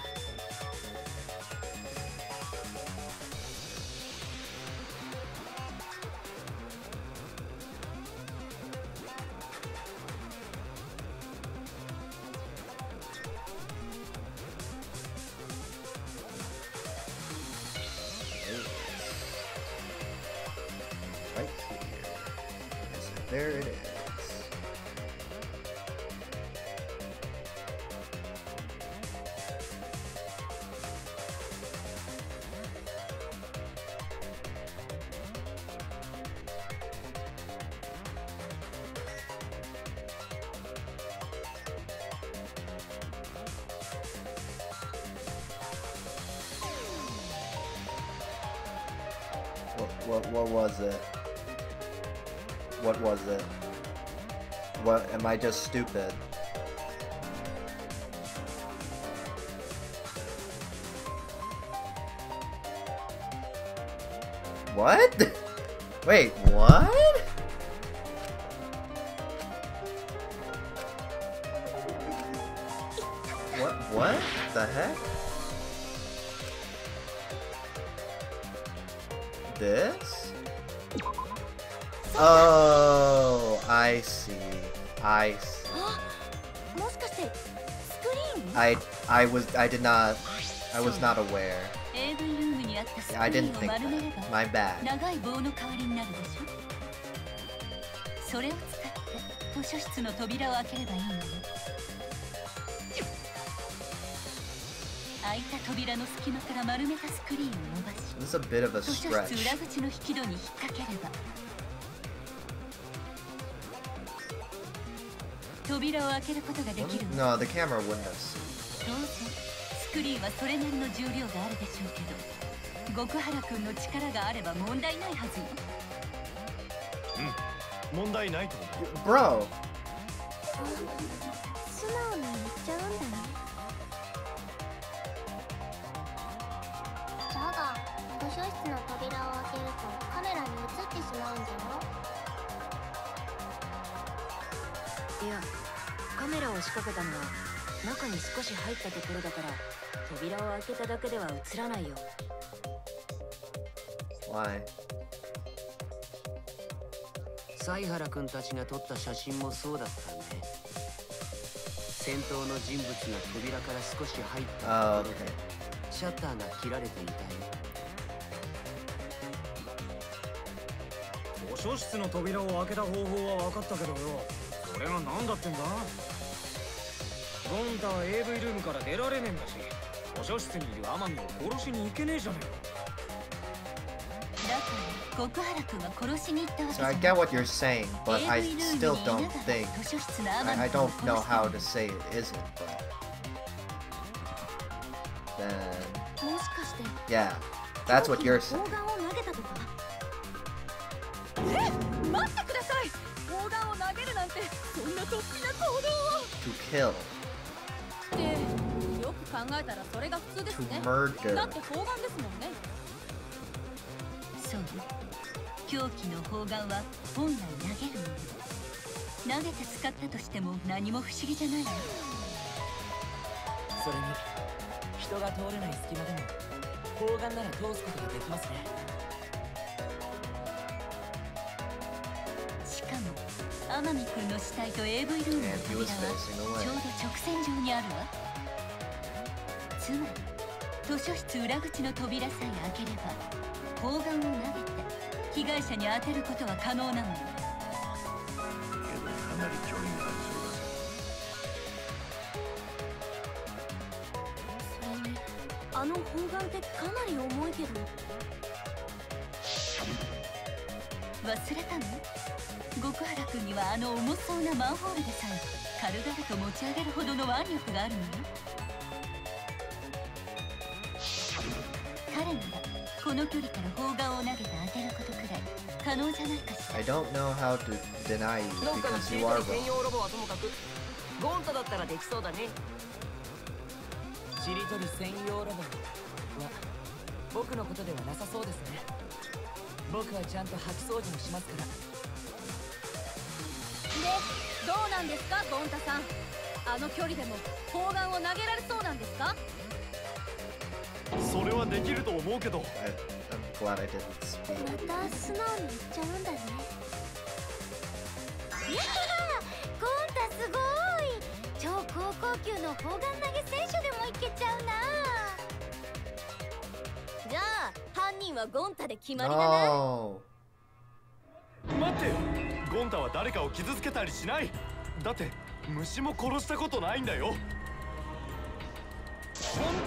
A: What, what, was it? What was it? What, am I just stupid? What? *laughs* Wait? What, I was I did not I was not aware. I didn't think that. My bad. This is a bit of a stretch. No, the camera wouldn't have
H: クリーンはそれなりの重量があるでしょうけど極原君の力があれば問題ないはずよ。
F: うん。問題ないと思う。
A: Bro!
L: 素直に言っちゃうんだね
C: じゃが図書室の扉を開けるとカメラに映ってしまうんじゃろ
K: いやカメラを仕掛けたのは中に少し入ったところだから扉を開けただけでは映らないよ。
A: Why?
I: 犀原君たちが撮った写真もそうだったね。先頭の人物が扉から少し入ったと
A: Oh,
I: ころで
A: okay.
I: シャッターが切られていたよ。
E: 図書室の扉を開けた方法は分かったけどよ。それが何だってんだ？ゴンタは AV ルームから出られねえんだし図書室にいる天海を殺しに行けねえじゃねえか
H: だから極原君は殺しに行ったわけ
A: So
H: じゃ
A: I
H: ない
A: get what you're saying, but I
H: AV ルーム
A: still
H: にいな
A: don't
H: がら
A: think.
H: 図書室の天
A: I,
H: 海
A: I
H: 君を
A: don't know
H: 殺した
A: how to say it isn't, but. Then.
L: もしかして
A: Yeah, that's what you're saying.
L: 砲丸を投げたとか
C: え待ってください砲丸を投げるなんてそんな突飛な行動を
A: To kill.
M: ってよく考えたらそれが普通ですね。だって砲丸ですもんね。
H: そう。凶器の砲丸は本来投げるもの。投げて使ったとしても何も不思議じゃないわ。
N: それに人が通れない隙間でも砲丸なら通すことができますね
H: 天海君の死体と AV ルームの扉はちょう.ど直線上にあるわつまり図書室裏口の扉さえ開ければ砲丸を投げて被害者に当てることは可能なのよ極原君にはあの重そうなマンホールでさえ軽々と持ち上げるほどの腕力があるのよ。彼ならこの距離から砲丸を投げて当てることくらい可能じゃないかしら。
A: I don't know how to deny you because
D: ち
A: you
D: りと
A: are
D: り専
A: wrong.
D: 用ロボはともかくゴンタだったらできそうだね。
N: ちりとり専用ロボは僕のことではなさそうですね。僕はちゃんと掃き掃除もしますから
M: でどうなんですかゴンタさん。あの距離でも砲丸を投げられそうなんですか？
F: それはできると思うけど.
L: また素直に言っちゃうんだね。いやーゴンタすごい。超高校級の砲丸投げ選手でもいけちゃうな。
C: じゃあ犯人はゴンタで決まりだな。
A: No.
F: 待ってよ。ゴンタは誰かを傷つけたりしない。だって虫も殺したことないんだよ。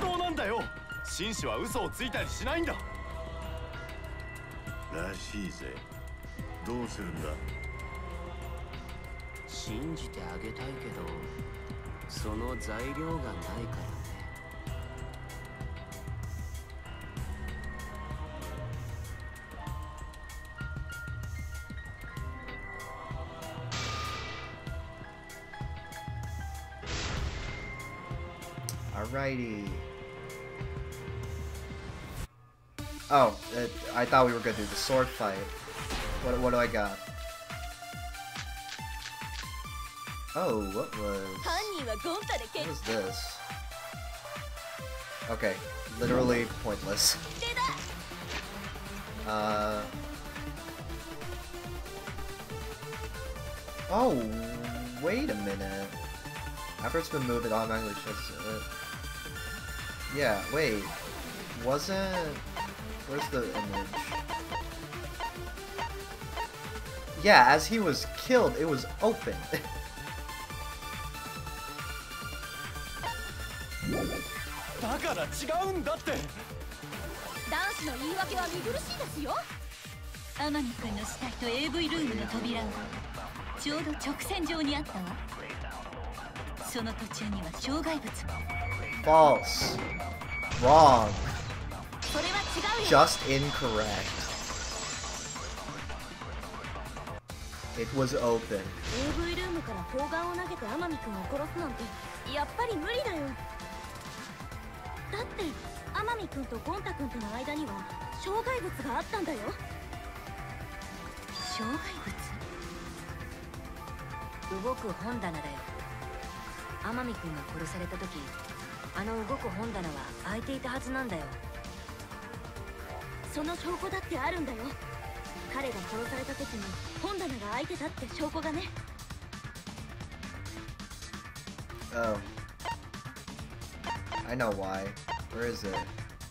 F: 本当なんだよ。紳士は嘘をついたりしないんだ。
J: らしいぜ。どうするんだ？
I: 信じてあげたいけどその材料がないから
A: Alrighty. Oh, it, I thought we were gonna do the sword fight. What, what do I got? Oh, what was... What was this? Okay, literally pointless. Uh... Oh, wait a minute. After it's been moved, it automatically shifts it. Yeah, wait. Wasn't... Where's the image? Yeah, as he was killed, it was open.
F: だから違うんだって
L: 男子の言い訳は見苦しいですよ
H: 天海君の死体と AV ルームの扉がちょうど直線上にあったわその途中には障害物が
A: False. Wrong.
L: それは違うよ
A: Just incorrect. It was open.
L: AV ルームから砲丸を投げて天海君を殺すなんてやっぱり無理だよだって天海君とゴン太君との間には障害物があったんだよ
H: 障害
K: 動く本棚だよ天海君が殺された時あの動く本棚は開いていたはずなんだよ
L: その証拠だってあるんだよ彼が殺された時に本棚が開いてたって証拠がね
A: Oh. I know why. Where is it?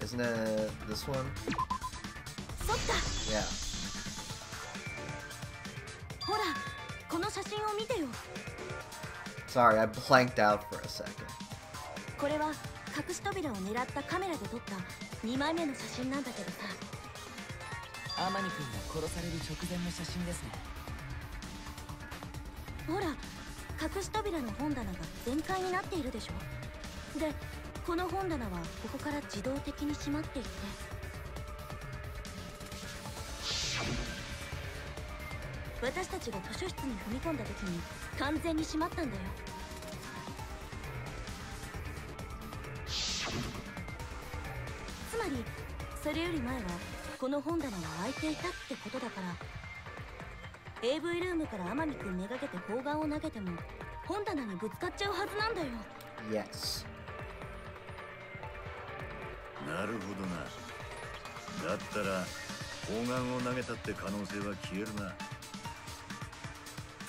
A: Isn't it this one?
L: そっか
A: Yeah.
L: ほらこの写真を見てよ
A: Sorry, I blanked out for.
L: これは隠し扉を狙ったカメラで撮った2枚目の写真なんだけどさ。
N: 天海君が殺される直前の写真ですね。
L: ほら隠し扉の本棚が全開になっているでしょ。でこの本棚はここから自動的に閉まっていって。私たちが図書室に踏み込んだ時に完全に閉まったんだよれより前はこの本棚は開いていたってことだから。AV ルームから天海くんめがけて砲丸を投げても本棚にぶつかっちゃうはずなんだよ。
A: Yes.
J: なるほどな。だったら砲丸を投げたって可能性は消えるな。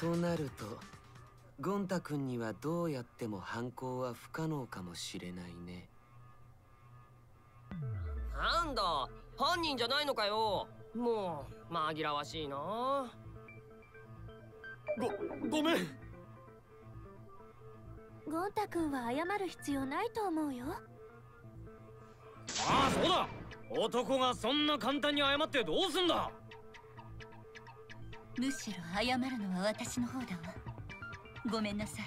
I: となるとゴン太くんにはどうやっても犯行は不可能かもしれないね
D: なんだ？犯人じゃないのかよ。もう紛らわしいな。
F: ごごめん。
L: ゴン太くんは謝る必要ないと思うよ。
E: ああそうだ。男がそんな簡単に謝ってどうすんだ。
H: むしろ謝るのは私の方だわ。ごめんなさい。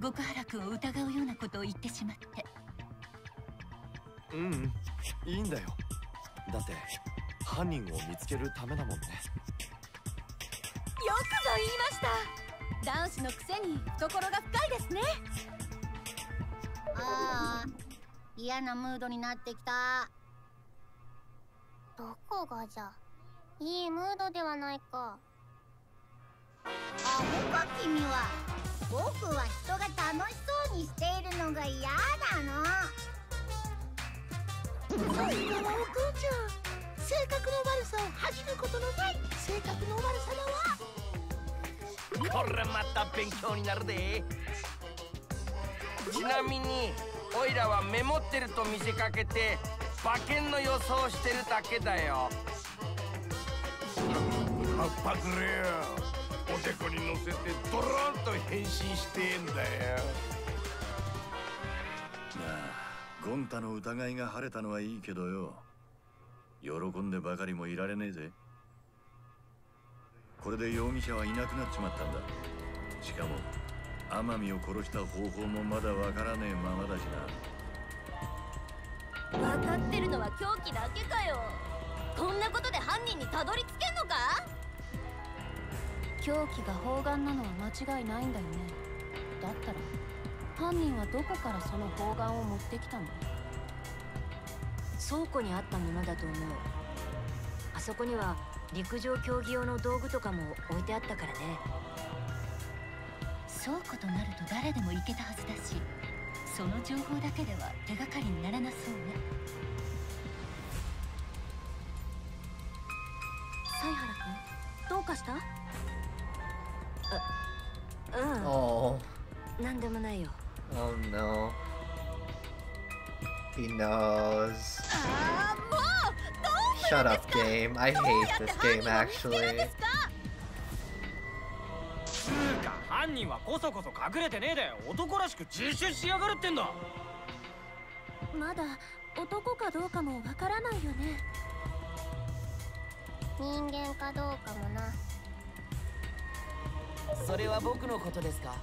H: 極原君を疑うようなことを言ってしまって
F: ううん。いいんだよ。だって犯人を見つけるためだもんね。
L: よくぞ言いました。男子のくせに懐が深いですね。
B: ああ嫌なムードになってきた。
P: どこがじゃいいムードではないか。
B: アホか君は僕は人が楽しそうにしているのが嫌なの
Q: さすがはお父ちゃん性格の悪さを恥じることのない性格の悪さだわ。
G: これまた勉強になるで。ちなみにオイラはメモってると見せかけて馬券の予想してるだけだよ。
O: 葉っぱくれよ。おでこに乗せてドローンと変身してんだよ。
J: ゴン太の疑いが晴れたのはいいけどよ。喜んでばかりもいられねえぜ。これで容疑者はいなくなっちまったんだ。しかも天海を殺した方法もまだわからねえままだしな。
L: 分かってるのは狂気だけかよ。こんなことで犯人にたどり着けんのか？
M: 凶器が砲丸なのは間違いないんだよね。だったら犯人はどこからその砲丸を持ってきたの？
K: 倉庫にあったものだと思う。あそこには陸上競技用の道具とかも置いてあったからね。
H: 倉庫となると誰でも行けたはずだしその情報だけでは手がかりにならなそうね。
L: 犀原君どうかした？
K: うん。
A: Oh.
K: なんでもないよ
A: Oh no. He knows.
L: ああもうどう
A: Shut up, game. I hate this game actually.
E: つうか犯人はこそこそ隠れてねえで男らしく自首しやがるってんだ
L: まだ男かどうかもわからないよね
P: 人間かどうかもな
N: それは僕のことですか？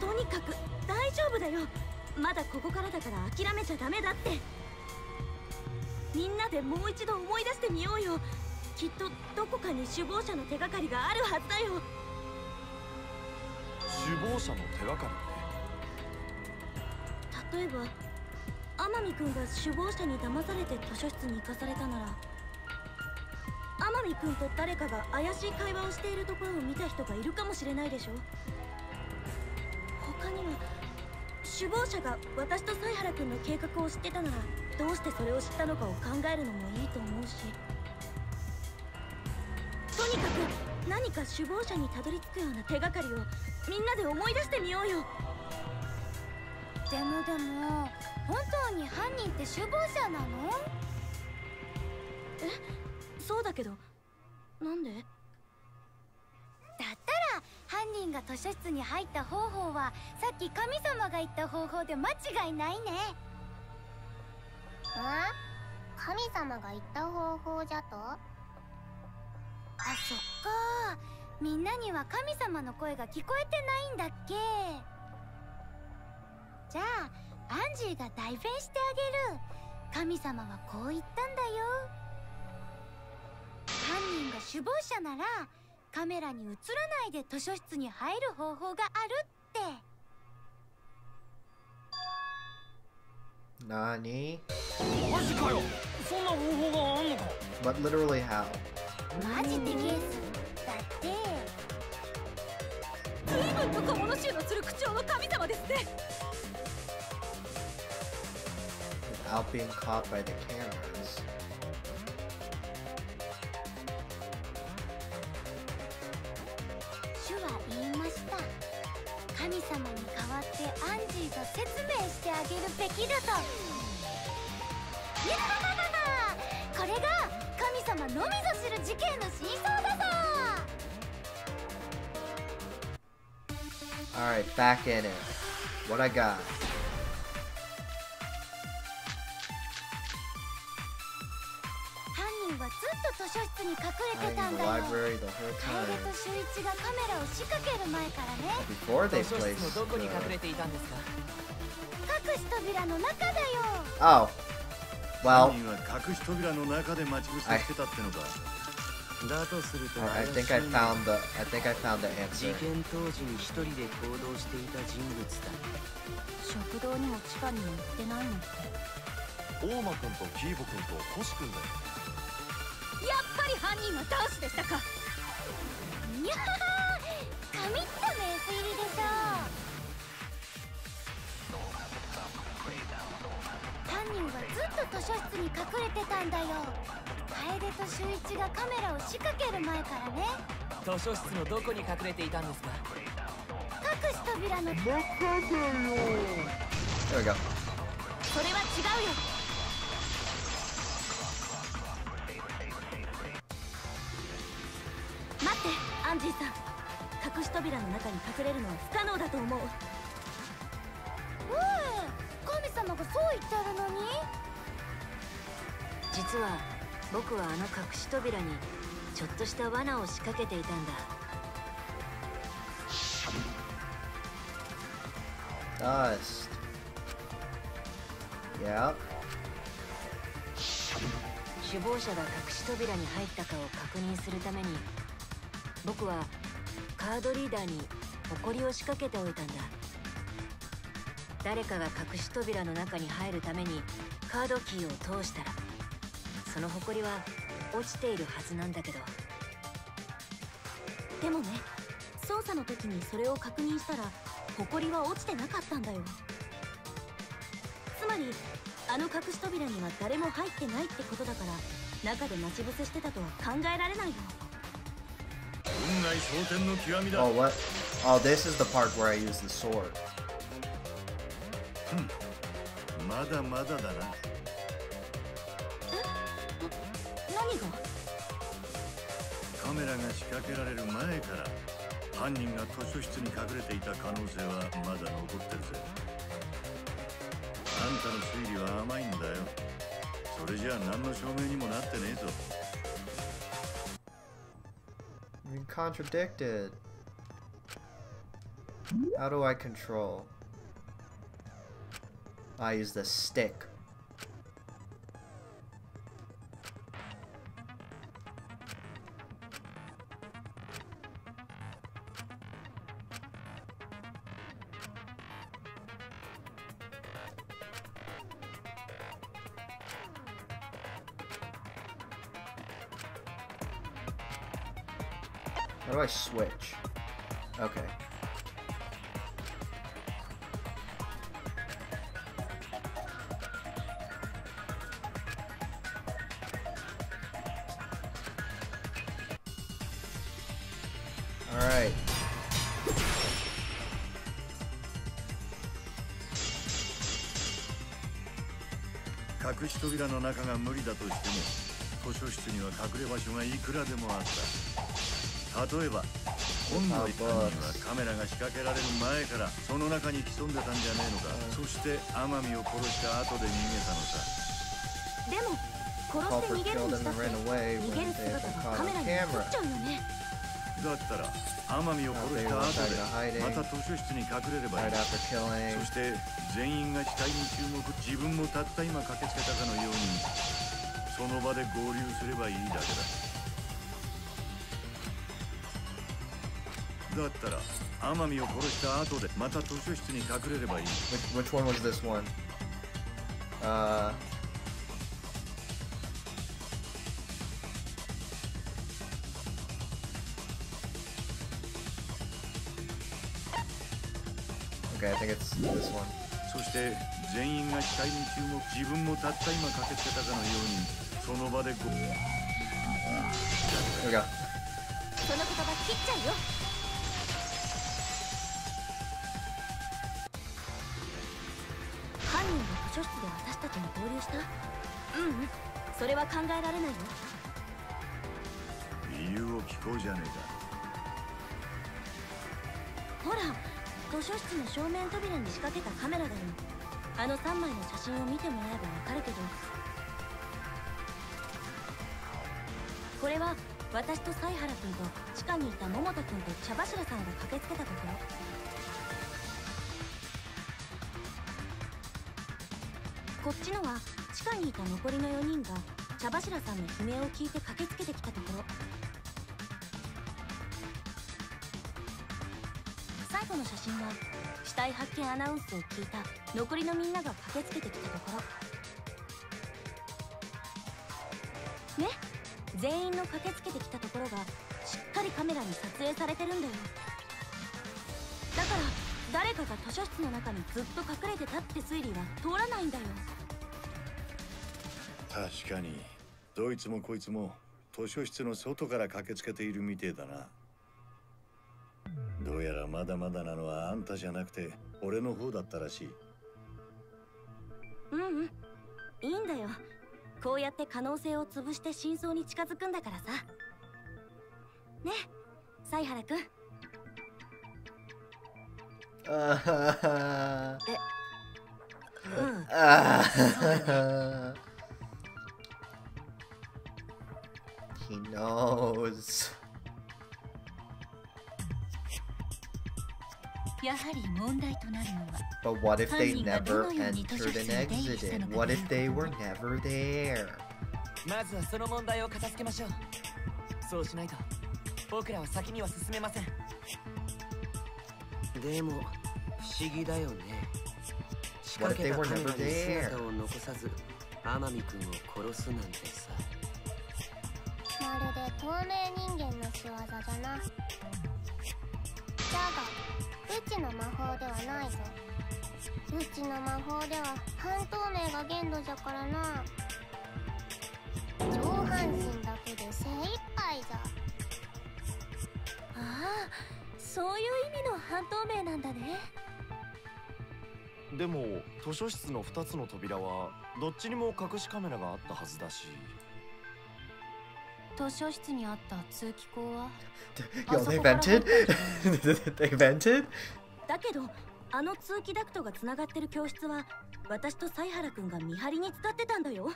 L: とにかく大丈夫だよ。まだここからだから諦めちゃダメだって。みんなでもう一度思い出してみようよ。きっとどこかに首謀者の手がかりがあるはずだよ。
F: 首謀者の手がか
L: 例えば天海君が首謀者に騙されて図書室に行かされたなら天海君と誰かが怪しい会話をしているところを見た人がいるかもしれないでしょ他には首謀者が私と犀原君の計画を知ってたならどうしてそれを知ったのかを考えるのもいいと思うし。とにかく何か首謀者にたどり着くような手がかりをみんなで思い出してみようよ。
M: でもでも本当に犯人って首謀者なの？
L: え？そうだけどなんで？
M: 人が図書室に入った方法はさっき神様が言った方法で間違いないね。
P: あ神様が言った方法じゃと？
M: あそっか。みんなには神様の声が聞こえてないんだっけ。じゃあアンジーが代弁してあげる。神様はこう言ったんだよ。犯人が首謀者ならカメラに映らないで図書室に入る方法があるって。
A: 何？
E: マジかよ。そんな方法があんのか
A: ？But literally how?
M: マジでケースだって。
L: 随分と小物収納する口調の神様ですね。
A: Without being caught by the cameras.
M: 主は言いました神様に代わってアンジーが説明してあげるべきだとこれが神様のみぞ知る事件の真相だぞ
A: Alright, back in it. What I got?
M: 図書室に隠れてたんだよ楓.と修一がカメラを仕掛ける前からね
A: Before they
N: 図書室のどこに隠.れていたんですか？
M: 隠し扉の中だよ
A: Oh. Well,
J: 隠し扉の中で待ち伏せしてたってのか
I: だとすると
A: I, I think I found the I think I found the answer.
I: 事件当時に一人で行動していた人物だ
M: 食堂にも地下にも行ってないの
F: 大間君とキーボ君と星君だよ
L: やっぱり犯人は男子でしたか。
M: にゃはー神った名推理でしょ犯人はずっと図書室に隠れてたんだよ。楓と修一がカメラを仕掛ける前からね。
N: 図書室のどこに隠れていたんですか？
M: 隠し扉の
A: There we go.
L: それは違うよ待ってアンジーさん隠し扉の中に隠れるのは不可能だと思う
M: おい神様がそう言ってるのに？
K: 実は僕はあの隠し扉にちょっとした罠を仕掛けていたんだ
A: Dust. Yep.
K: 首謀者が隠し扉に入ったかを確認するために僕はカードリーダーに埃を仕掛けておいたんだ。誰かが隠し扉の中に入るためにカードキーを通したらその埃は落ちているはずなんだけど。
L: でもね操作の時にそれを確認したら埃は落ちてなかったんだよ。つまりあの隠し扉には誰も入ってないってことだから中で待ち伏せしてたとは考えられないよ
A: Oh, what? Oh,
J: まだまだだな。カメラが仕掛けられる前から犯人が図書室に隠れていた可能性はまだ残ってるぜ。あんたの推理は甘いんだよ。それじゃ何の証明にもなってねえぞ。
A: Contradicted. How do I control? I use the stick.
J: 扉の中が無理だとしても図書室には隠れ場所がいくらでもあった。例えば本の一般にはカメラが仕掛けられる前からその中に潜んでたんじゃねえのか、そして天海を殺した後で逃げたのさ。
L: でも殺して逃げるにしたって逃げる姿がカメラに映っちゃうよね。
J: だったら天海を殺した後で。また図書室に隠れればいい.そして全員が死体に注目自分もたった今駆けつけたかのようにその場で合流すればいいだけだだったら天海を殺した後でまた図書室に隠れればいい
A: Which, which one was this one? Uh. Okay, I think it's this one.
J: そして全員が死体に注目自分もたった今駆けつけたかのようにその場でご
A: There we go.
L: その言葉切っちゃうよ。犯人が図書室で私たちに合流した？ううん。それは考えられないよ。
J: 理由を聞こうじゃねえ
L: ほら図書室の正面扉に仕掛けたカメラだよ。あの3枚の写真を見てもらえばわかるけど。これは私と犀原君と地下にいた桃田君と茶柱さんが駆けつけたところこっちのは地下にいた残りの4人が茶柱さんの悲鳴を聞いて駆けつけてきたところ。最後の写真は死体発見アナウンスを聞いた残りのみんなが駆けつけてきたところね全員の駆けつけてきたところがしっかりカメラに撮影されてるんだよ。だから誰かが図書室の中にずっと隠れてたって推理は通らないんだよ。
J: 確かに。どいつもこいつも図書室の外から駆けつけているみてえだな。どうやらまだまだなのはあんたじゃなくて俺の方だったらしい。
L: うんうん。いいんだよ。こうやって可能性を潰して真相に近づくんだからさ。ね犀原くん。
A: Uh,
L: うん
A: uh, he knows. But what if they never entered
H: 室
A: and exited? What if they were never there?
N: まずはその問題を片付けましょうそうしないと僕らは先には進めません
I: でも不思議だよね仕
A: What
I: 掛
A: if
I: け
A: they
I: た
A: were
I: カメ
A: never
I: ラに
A: there?
I: 姿を残さず天海君を殺すなんてさ
P: まるで透明人間の仕業じゃなだがうちの魔法ではないぞ。うちの魔法では半透明が限度じゃからな。上半身だけで精一杯じゃ。
L: ああそういう意味の半透明なんだね。
F: でも図書室の2つの扉はどっちにも隠しカメラがあったはずだし
L: 図書室にあった通気口は
A: ？Yo, they vented? they vented?
C: だけどあの通気ダクトがつながってる教室は私と犀原くんが見張りに使ってたんだよ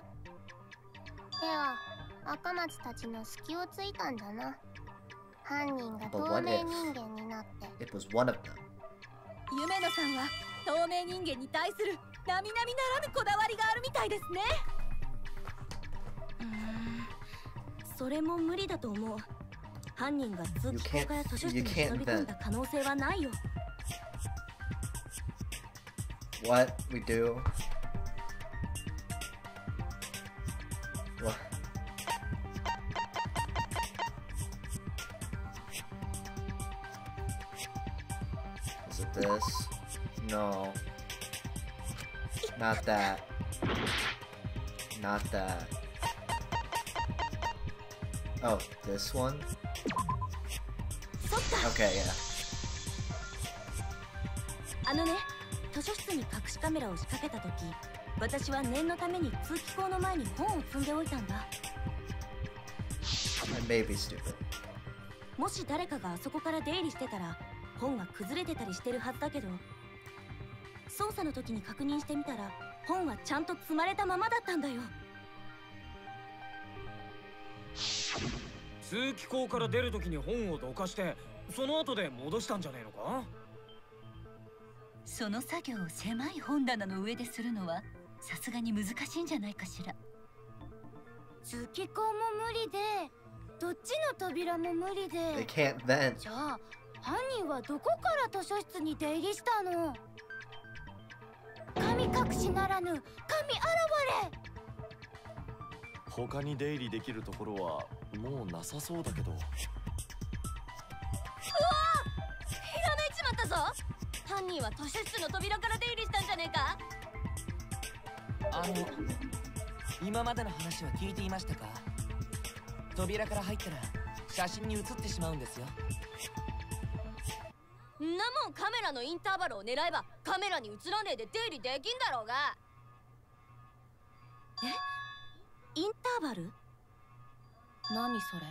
P: では赤松たちの隙をついたんだな犯人が透明人間になって
A: it was one of them?
C: 夢野さんは透明人間に対する並々ならぬこだわりがあるみたいですねそれも無理だと思う。犯人が通気口から図書室に忍び込んだ可能性はないよ。
A: What we do? This? No. Not that. Not that. Oh, this one? Okay, yeah.
C: あのね図書室に隠しカメラを仕掛けた時私は念のために通気口の前に本を積んでおいたんだ
A: I may be stupid.
C: もし誰かがあそこから出入りしてたら本が崩れてたりしてるはずだけど捜査の時に確認してみたら本はちゃんと積まれたままだったんだよ
E: 通気口から出るときに本をどかしてその後で戻したんじゃねえのか？
H: その作業を狭い本棚の上でするのはさすがに難しいんじゃないかしら。
M: 通気口も無理でどっちの扉も無理
A: They
M: で
A: can't vent.
M: じゃあ犯人はどこから図書室に出入りしたの？神隠しならぬ神現れ
F: 他に出入りできるところはもうなさそうだけど。
C: うわひらめいちまったぞ。犯人は図書室の扉から出入りしたんじゃねえか。
N: あの今までの話は聞いていましたか？扉から入ったら写真に写ってしまうんですよ。
C: んなもんカメラのインターバルを狙えばカメラに映らねえで出入りできんだろうが。え？インターバル？
L: 何それ？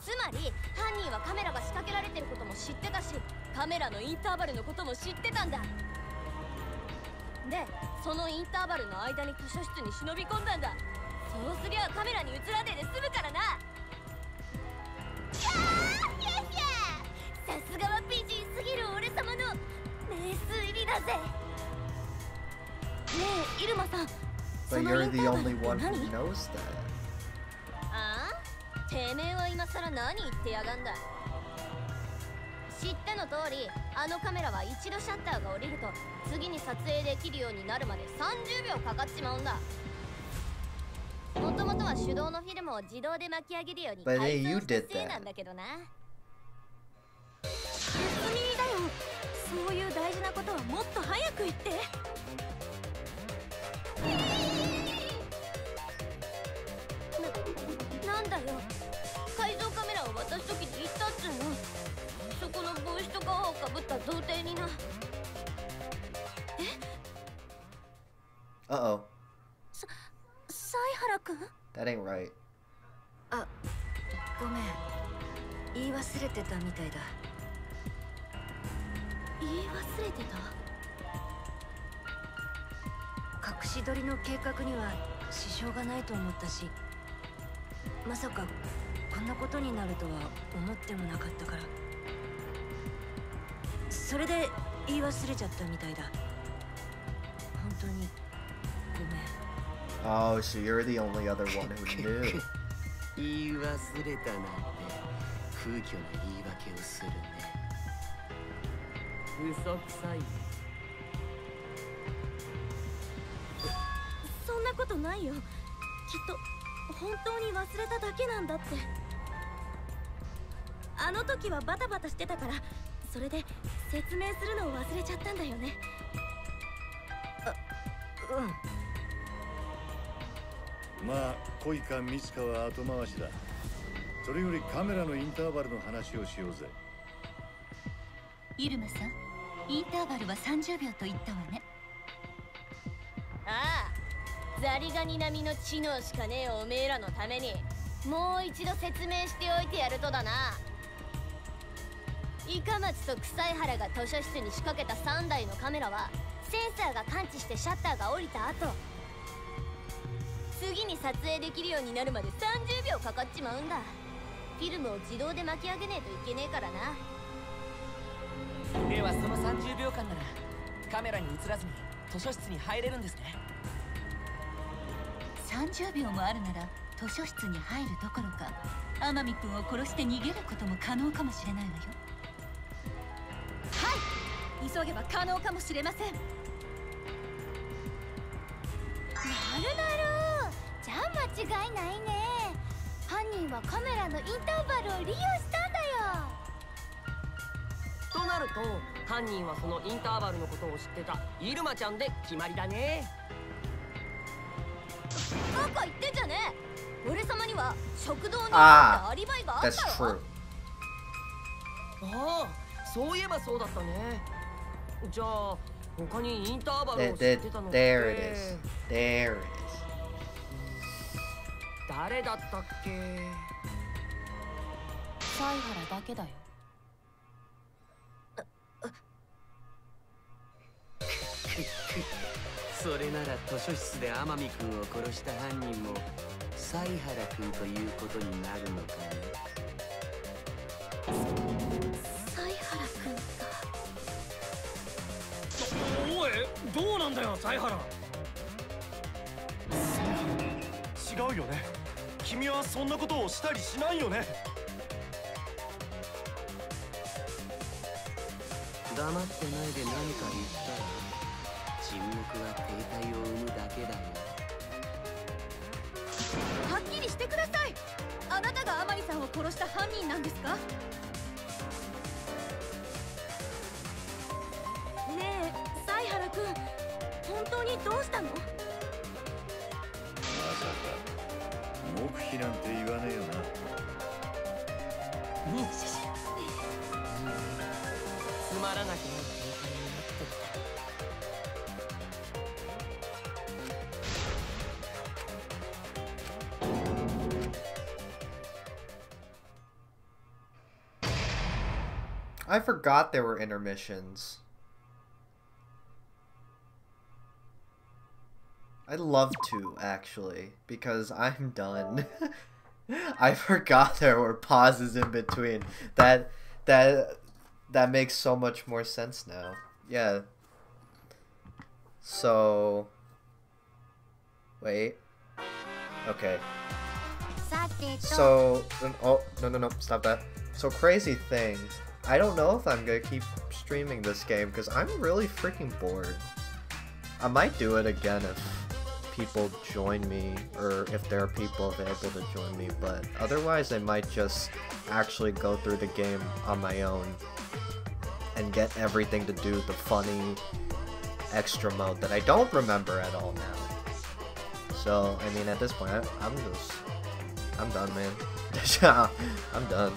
C: つまり犯人はカメラが仕掛けられてることも知ってたしカメラのインターバルのことも知ってたんだ。でそのインターバルの間に図書室に忍び込んだんだ。そうすりゃカメラに映らねえで済むからな。
M: さすがは美人すぎる俺様の名数入りだぜ。
C: ねえイルマさん
A: But you're the only one who knows that.
C: ああてめえは今さら何言ってやがんだ?知っての通りあのカメラは一度シャッターが降りると次に撮影できるようになるまで30秒かかっちまうんだ。もともとは手動のフィルムを自動で巻き上げるように改
A: hey,
C: 造
A: you
C: した
A: did
C: せい.なんだけどな。別にだよ。そういう大事なことはもっと早く言ってんだよ。改造カメラを渡す時に言ったっつうの。そこの帽子とかをかぶった童貞にな。
A: Uh oh.
C: 犀原くん
A: ？That ain't right.
K: あごめん。言い忘れてたみたいだ。
C: 言い忘れてた？
K: 隠し撮りの計画には支障がないと思ったしまさかこんなことになるとは思ってもなかったから。それで言い忘れちゃったみたいだ。本当に。ごめん。
A: Oh, so you're the only other one who *laughs* knew.
I: 言い忘れたなんて空虚な言い訳をするね
D: 嘘くさい
C: そんなことないよ。きっと本当に忘れただけなんだって。あの時はバタバタしてたからそれで説明するのを忘れちゃったんだよね。
K: うん。
J: まあ恋かミスかは後回しだ。それよりカメラのインターバルの話をしようぜ。
H: イルマさんインターバルは30秒と言ったわね。
C: ああザリガニ並みの知能しかねえおめえらのためにもう一度説明しておいてやるとだな。イカマツと臭い原が図書室に仕掛けた3台のカメラはセンサーが感知してシャッターが降りた後次に撮影できるようになるまで30秒かかっちまうんだ。フィルムを自動で巻き上げねえといけねえからな。
N: ではその30秒間ならカメラに映らずに図書室に入れるんですね。
H: 30秒もあるなら図書室に入るどころか天海君を殺して逃げることも可能かもしれないわよ。
L: はい！急げば可能かもしれません。なる
M: なる。じゃあ間違いないね。犯人はカメラのインターバルを利用したんだよ。
D: となると犯人はそのインターバルのことを知ってたイルマちゃんで決まりだね。
C: バカ言ってんじゃね。え俺様には食堂にあったアリバイがあったろ
D: ああそういえばそうだったね。じゃあ他にインターバルを知ってたのって。
A: There it is. There it is.
D: 誰だったっけ？
L: 犀原だけだよ *laughs*
I: それなら図書室で天海君を殺した犯人も犀原君。ということになるのかね
L: 犀原。君
E: おいどうなんだよ犀原。
F: 違うよね君はそんなことをしたりしないよね
I: 黙ってないで何か言ったら沈黙は停滞を生むだけだよ
L: はっきりしてください。あなたが天海さんを殺した犯人なんですか？ねえ犀原君本当にどうしたの？
J: まさか黙秘なんて言わねえよな。
D: つまらなくない
A: I forgot there were intermissions. I love to, actually, because I'm done. *laughs* I forgot there were pauses in between. That that that makes so much more sense now. Yeah. So wait. Okay. So oh no no no stop that. So crazy thing I don't know if I'm gonna keep streaming this game because I'm really freaking bored. I might do it again if people join me or if there are people available to join me, but otherwise, I might just actually go through the game on my own and get everything to do the funny extra mode that I don't remember at all now. So, I mean, at this point, I, I'm just. I'm done, man. *laughs* I'm done.